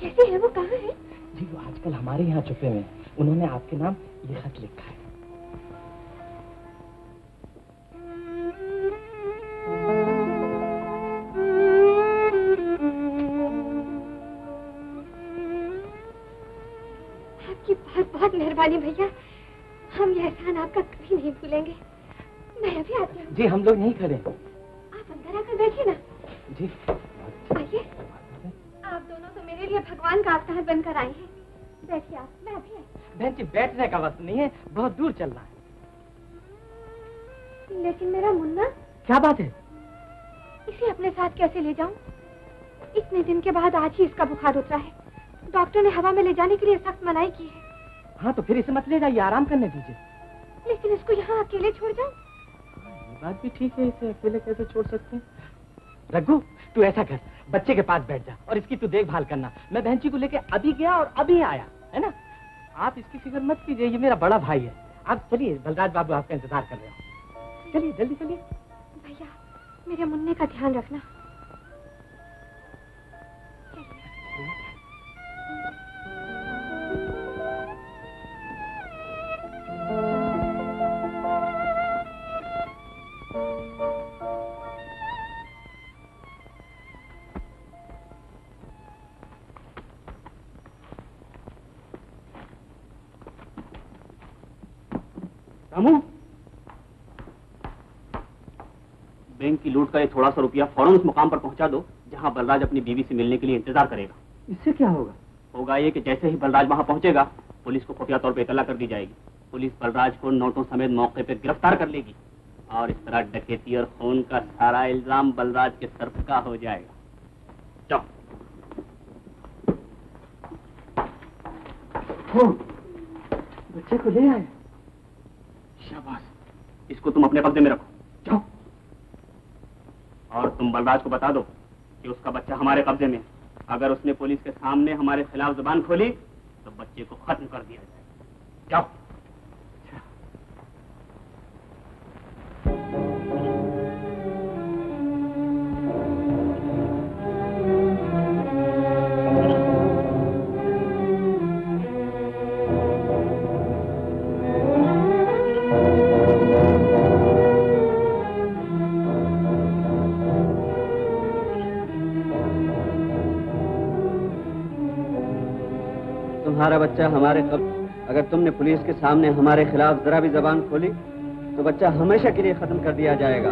कैसे है वो? कहाँ है? जी वो आजकल हमारे यहाँ छुपे हुए हैं। उन्होंने आपके नाम ये खत लिखा है। आपकी बहुत बहुत मेहरबानी भैया। हम ये एहसान आपका कभी नहीं भूलेंगे। मैं अभी आती हूँ। जी हम लोग नहीं खड़े। बनकर आए हैं बैठिए आप मैं अभी आई। बहन जी बैठने का वक्त नहीं है बहुत दूर चलना है। लेकिन मेरा मुन्ना क्या बात है? इसे अपने साथ कैसे ले जाऊँ? इतने दिन के बाद आज ही इसका बुखार उतरा है। डॉक्टर ने हवा में ले जाने के लिए सख्त मनाई की है। हाँ तो फिर इसे मत ले जाइए आराम करने दीजिए। लेकिन इसको यहाँ अकेले छोड़ जाऊँ? ये बात भी ठीक है इसे अकेले कैसे छोड़ सकते हैं? रघु, तू ऐसा कर, बच्चे के पास बैठ जा और इसकी तू देखभाल करना। मैं बहन जी को लेके अभी गया और अभी आया, है ना? आप इसकी फ़िक्र मत कीजिए, ये मेरा बड़ा भाई है। आप चलिए, बलराज बाबू आपका इंतज़ार कर रहे हो। चलिए, जल्दी चलिए। भैया, मेरे मुन्ने का ध्यान रखना। थोड़ा सा रुपया फ़ौरन उस मुकाम पर पहुँचा दो जहाँ बलराज अपनी बीवी से मिलने के लिए इंतज़ार करेगा। इससे क्या होगा? होगा ये कि जैसे ही बलराज वहाँ पहुंचेगा पुलिस को खुफिया तौर पर इतला कर दी जाएगी। पुलिस बलराज को नोटों समेत मौके पर गिरफ़्तार कर लेगी और इस तरह डकैती और खून का सारा इल्ज़ाम बलराज के सर का हो जाएगा। बच्चे को ले आए? शाबाश। इसको तुम अपने कब्जे में रखो। और तुम बलराज को बता दो कि उसका बच्चा हमारे कब्जे में। अगर उसने पुलिस के सामने हमारे खिलाफ ज़ुबान खोली तो बच्चे को खत्म कर दिया जाए जाओ बच्चा हमारे कब, अगर तुमने पुलिस के सामने हमारे खिलाफ जरा भी जबान खोली तो बच्चा हमेशा के लिए खत्म कर दिया जाएगा।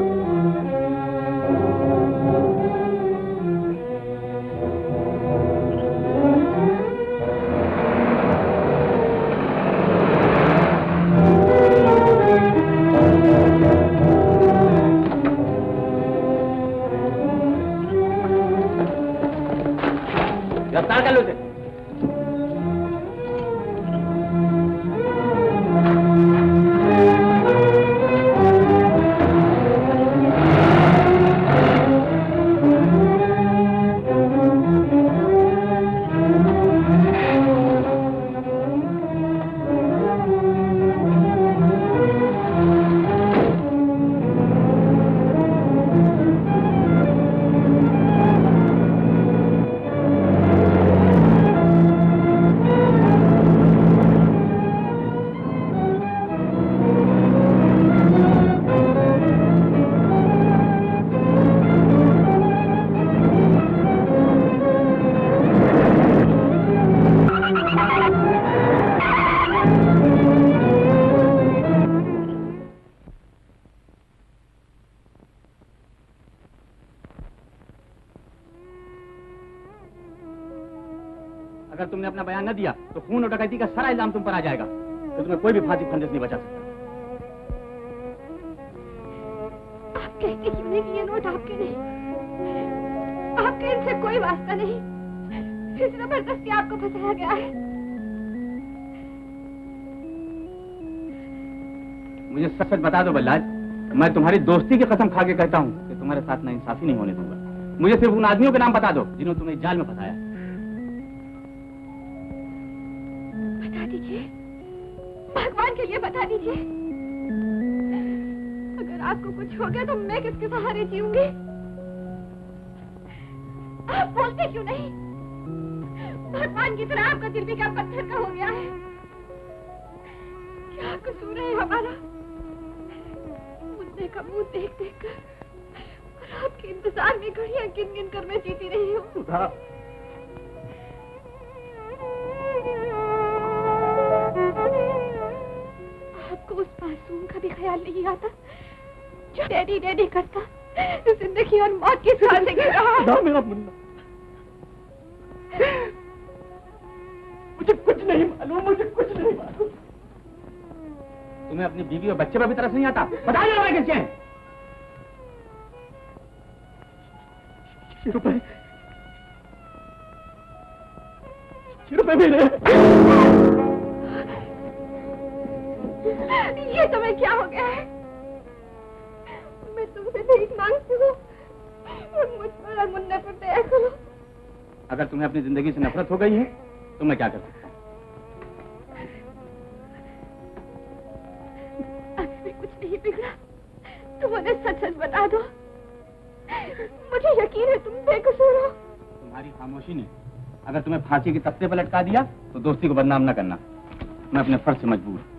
पर आ जाएगा। तो तुम्हें कोई भी फांसी फंदे नहीं बचा सकता। आप कहते क्यों नहीं ये नोट आपके नहीं? आपका इनसे कोई वास्ता नहीं। ज़बरदस्ती आपको फंसाया गया है। मुझे सच सच बता दो बल्लाज मैं तुम्हारी दोस्ती की कसम खा के कहता हूँ कि तुम्हारे साथ ना इंसाफी नहीं होने दूँगा। मुझे सिर्फ़ उन आदमियों के नाम बता दो जिन्होंने तुम्हें जाल में फंसाया। दीजिए। भगवान के लिए बता दीजिए। अगर आपको कुछ हो गया तो मैं किसके सहारे जीऊँगी? आप बोलते क्यों नहीं? भगवान की तरह आपका दिल भी क्या पत्थर का हो गया है? क्या कसूर है हमारा मुद्दे का मुँह देख देख कर और आपके इंतज़ार में घड़ियाँ गिन गिन कर मैं जीती रही हूँ। डैडी डैडी करता ज़िंदगी और मौत की सवाल से गिर। रहा मेरा मुन्ना। मुझे कुछ नहीं मालूम मुझे कुछ नहीं मालूम। तुम्हें अपनी बीवी और बच्चे पर भी तरस नहीं आता? बता दो मैं किसके रुपए। रुपए मेरे ये समय क्या हो गया? भीख मांगती हूँ मुझ पर और मुन्ने पर दया करो। अगर तुम्हें अपनी ज़िंदगी से नफरत हो गई है तो मैं क्या कर सकता कुछ नहीं बिगड़ा। तुम उन्हें सच सच बता दो। मुझे यकीन है तुम बेकसूर हो। तुम्हारी खामोशी ने अगर तुम्हें फांसी के तख्ते पर लटका दिया तो दोस्ती को बदनाम न करना। मैं अपने फ़र्ज़ से मजबूर हूँ।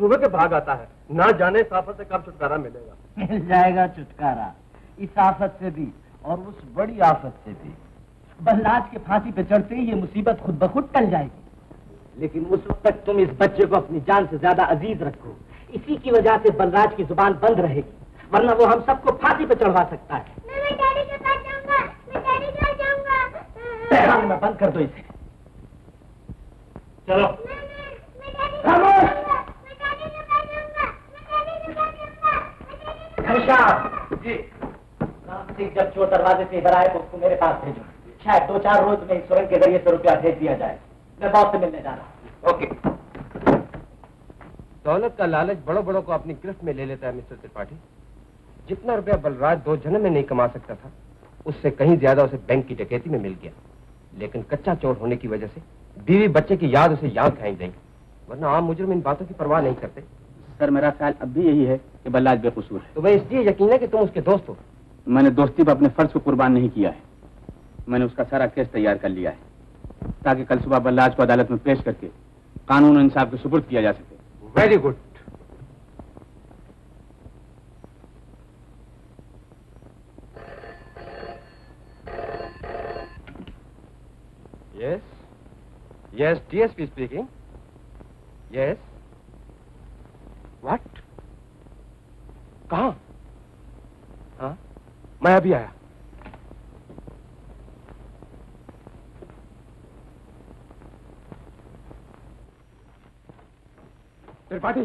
होकर के भाग आता है। ना जाने इस आफत से कब छुटकारा मिलेगा। मिल जाएगा छुटकारा इस आफत से भी और उस बड़ी आफत से भी। बल्लाज के फांसी पे चढ़ते ही ये मुसीबत खुद ब खुद टल जाएगी। लेकिन उस वक्त तक तुम इस बच्चे को अपनी जान से ज़्यादा अज़ीज़ रखो। इसी की वजह से बलराज की ज़ुबान बंद रहेगी वरना वो हम सबको फांसी पे चढ़वा सकता है। मैं डैडी के पास जाऊँगा मैं डैडी के पास जाऊँगा। बंद कर दो इसे। चलो। घनश्याम जी। राम जब चोर दरवाजे से इधर आए तो उसको मेरे पास भेजो। शायद दो चार रोज में सुरंग के ज़रिए से रुपया भेज दिया जाए। मैं बॉस से मिलने जा रहा हूँ। ओके। दौलत का लालच बड़ों बड़ों को अपनी गिरफ्त में ले लेता है मिस्टर त्रिपाठी। जितना रुपया बलराज दो जन्म में नहीं कमा सकता था उससे कहीं ज़्यादा उसे बैंक की डकैती में मिल गया। लेकिन कच्चा चोर होने की वजह से बीवी बच्चे की याद उसे याद खाई गई। वरना आम मुजरम इन बातों की परवाह नहीं करते। सर मेरा ख्याल अब भी यही है कि बल्लाज बेकसूर है तो वह इसलिए यकीन है कि तुम उसके दोस्त हो मैंने दोस्ती पर अपने फ़र्ज़ को कुर्बान नहीं किया है मैंने उसका सारा केस तैयार कर लिया है ताकि कल सुबह बल्लाज को अदालत में पेश करके कानून और इंसाफ के सुपुर्द किया जा सके very good Yes. Yes, DSP speaking. Yes. What? कहा? हाँ? मैं अभी आया। त्रिपाठी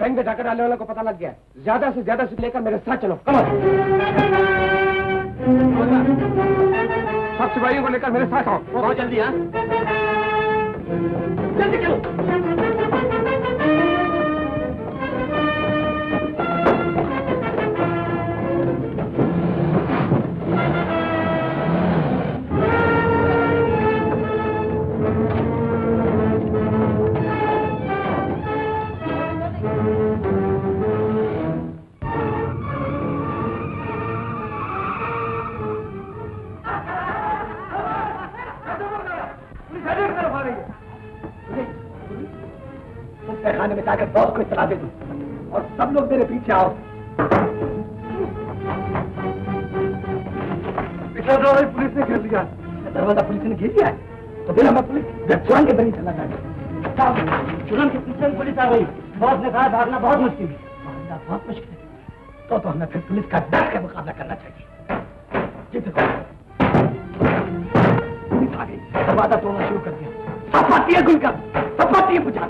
बैंक में जाकर डालने वालों को पता लग गया है। ज़्यादा से ज़्यादा सीट लेकर मेरे साथ चलो। कमर सब सिपाहियों को लेकर मेरे साथ आओ। बहुत जल्दी हाँ। जल्दी चलो। मेरे पीछे आओ। दरवाज़ा पुलिस ने घेर लिया। दरवाज़ा पुलिस ने घेर लिया तो फिर हमें पुलिस के बनी चला गया के पीछे पुलिस आ गई। बॉस ने कहा, भागना बहुत मुश्किल है। बहुत मुश्किल है। तो तो हमें फिर पुलिस का डर के मुकाबला करना चाहिए। पुलिस आ गई। दरवाज़ा तोड़ना शुरू कर दिया। सपाती है गुलकर सपाती है बुझा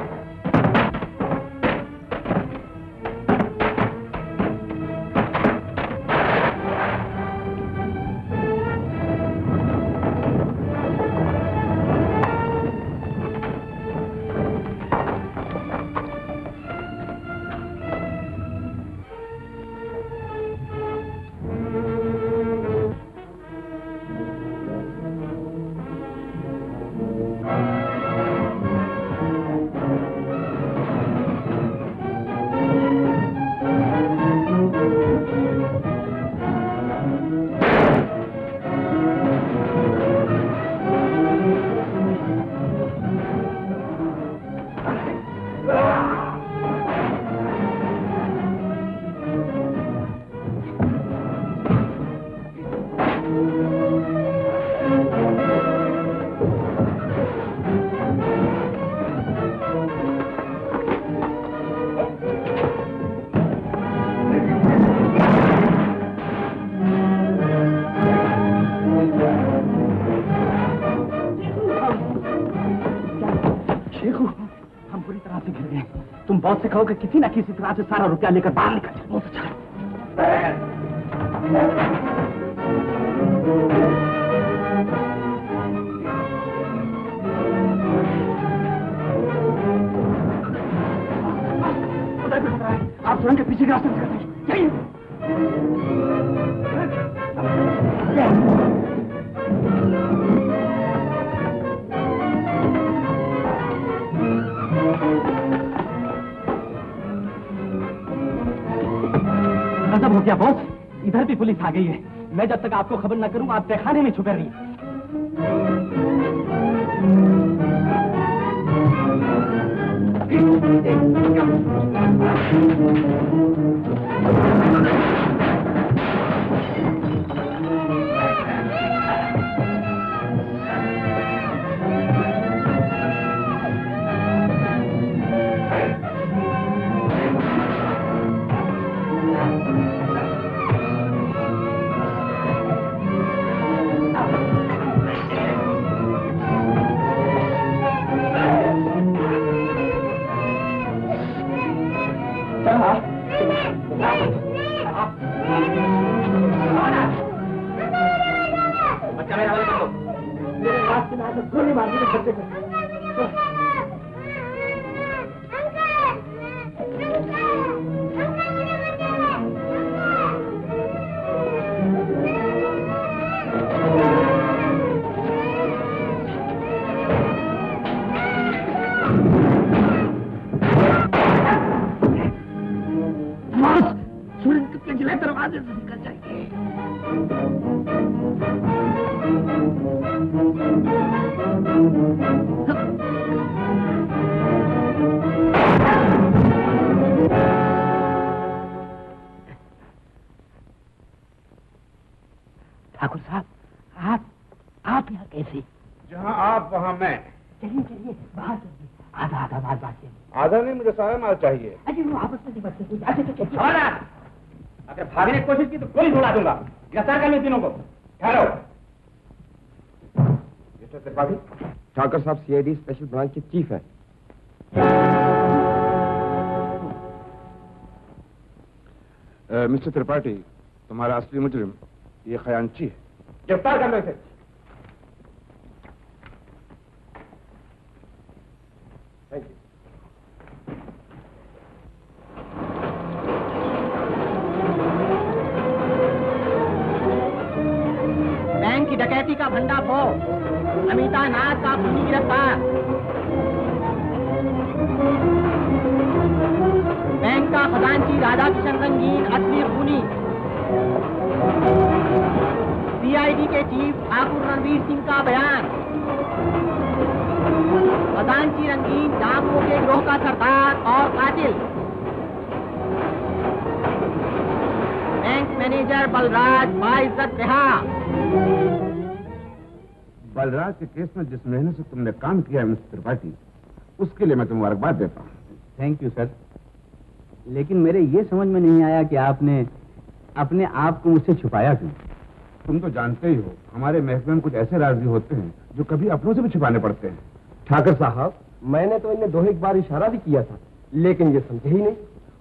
कहो कि किसी ना किसी तरह से सारा रुपया लेकर बाहर निकल जाए पुलिस आ गई है। मैं जब तक आपको खबर न करूँ, आप तहखाने में छुपे रहिए। नहीं माल चाहिए। अरे वो आपस में तो चलिए छोड़ा। अगर भागने की कोशिश की तो गोली छोड़ा दूँगा। गिरफ़्तार कर लो तीनों को। ठहरो। त्रिपाठी। ठाकर साहब सीआईडी स्पेशल ब्रांच के चीफ है। मिस्टर त्रिपाठी तुम्हारा असली मुजरिम ये खयानची है। गिरफ़्तार कर लो इसे। बैंक की का भंडाफोड़ अमिता नाथ का खूनी गिरफ़्तार। बैंक का खजांची राधा किशन रंगीन असली खूनी सीआईडी के चीफ ठाकुर रणवीर सिंह का बयान। खजांची रंगीन डाकुओं के ग्रोह का सरदार और कातिल। बैंक मैनेजर बलराज बाइज्जत यहाँ बलराज के केस में जिस मेहनत से तुमने काम किया है मिस्टर त्रिपाठी उसके लिए मैं तुम्हें मुबारकबाद देता हूँ। थैंक यू सर लेकिन मेरे ये समझ में नहीं आया कि आपने अपने आप को मुझसे छुपाया क्यों? तुम तो जानते ही हो हमारे महकमे में कुछ ऐसे राज भी होते हैं जो कभी अपनों से भी छुपाने पड़ते हैं। ठाकर साहब मैंने तो इन्हें दो एक बार इशारा भी किया था लेकिन ये समझे ही नहीं।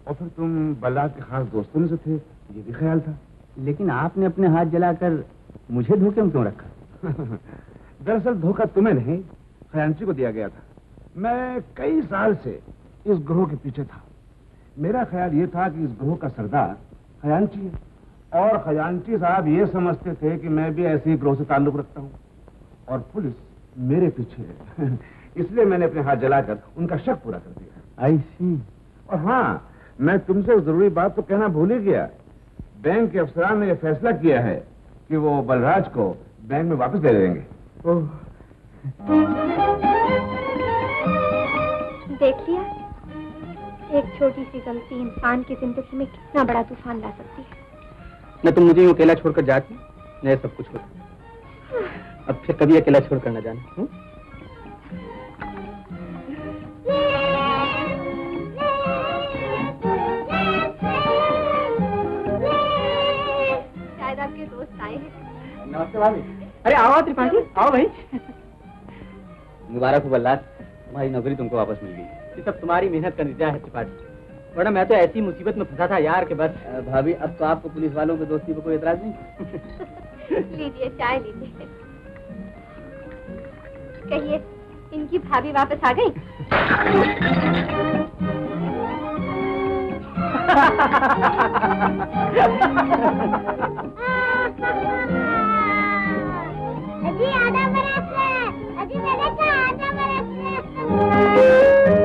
और फिर तुम बलराज के खास दोस्तों में से थे ये भी ख्याल था। लेकिन आपने अपने हाथ जलाकर मुझे धोखे में क्यों रखा? दरअसल धोखा तुम्हें नहीं खजांची को दिया गया था। मैं कई साल से इस ग्रोह के पीछे था। मेरा ख्याल ये था कि इस ग्रोह का सरदार खजांची है। और खजांची साहब ये समझते थे कि मैं भी ऐसे ही ग्रोह से ताल्लुक रखता हूँ। और पुलिस मेरे पीछे है। इसलिए मैंने अपने हाथ जलाकर उनका शक पूरा कर दिया। आई सी और हाँ मैं तुमसे ज़रूरी बात तो कहना भूल ही गया। बैंक के अफसरान ने यह फैसला किया है कि वो बलराज को बैंक में वापस दे देंगे। देख लिया? एक छोटी सी गलती इंसान की ज़िंदगी में कितना बड़ा तूफ़ान ला सकती है। न तुम मुझे यूँ अकेला छोड़कर जाती न ये सब कुछ होता। अब फिर कभी अकेला छोड़कर न जाना हुँ? शायद आपके दोस्त आए हैं। नमस्ते भाभी। अरे आओ त्रिपाठी आओ भाई। मुबारक हो बल्लाद तुम्हारी नौकरी तुमको वापस मिल गई। ये सब तुम्हारी मेहनत का नतीजा है त्रिपाठी वरना मैं तो ऐसी मुसीबत में फंसा था यार के बस। भाभी अब तो आपको पुलिस वालों की दोस्ती पर कोई एतराज़ नहीं? लीजिए चाय लीजिए। कहिए इनकी भाभी वापस आ गई? अजी आधा बरस है। अजी मैंने कहा आधा बरस है।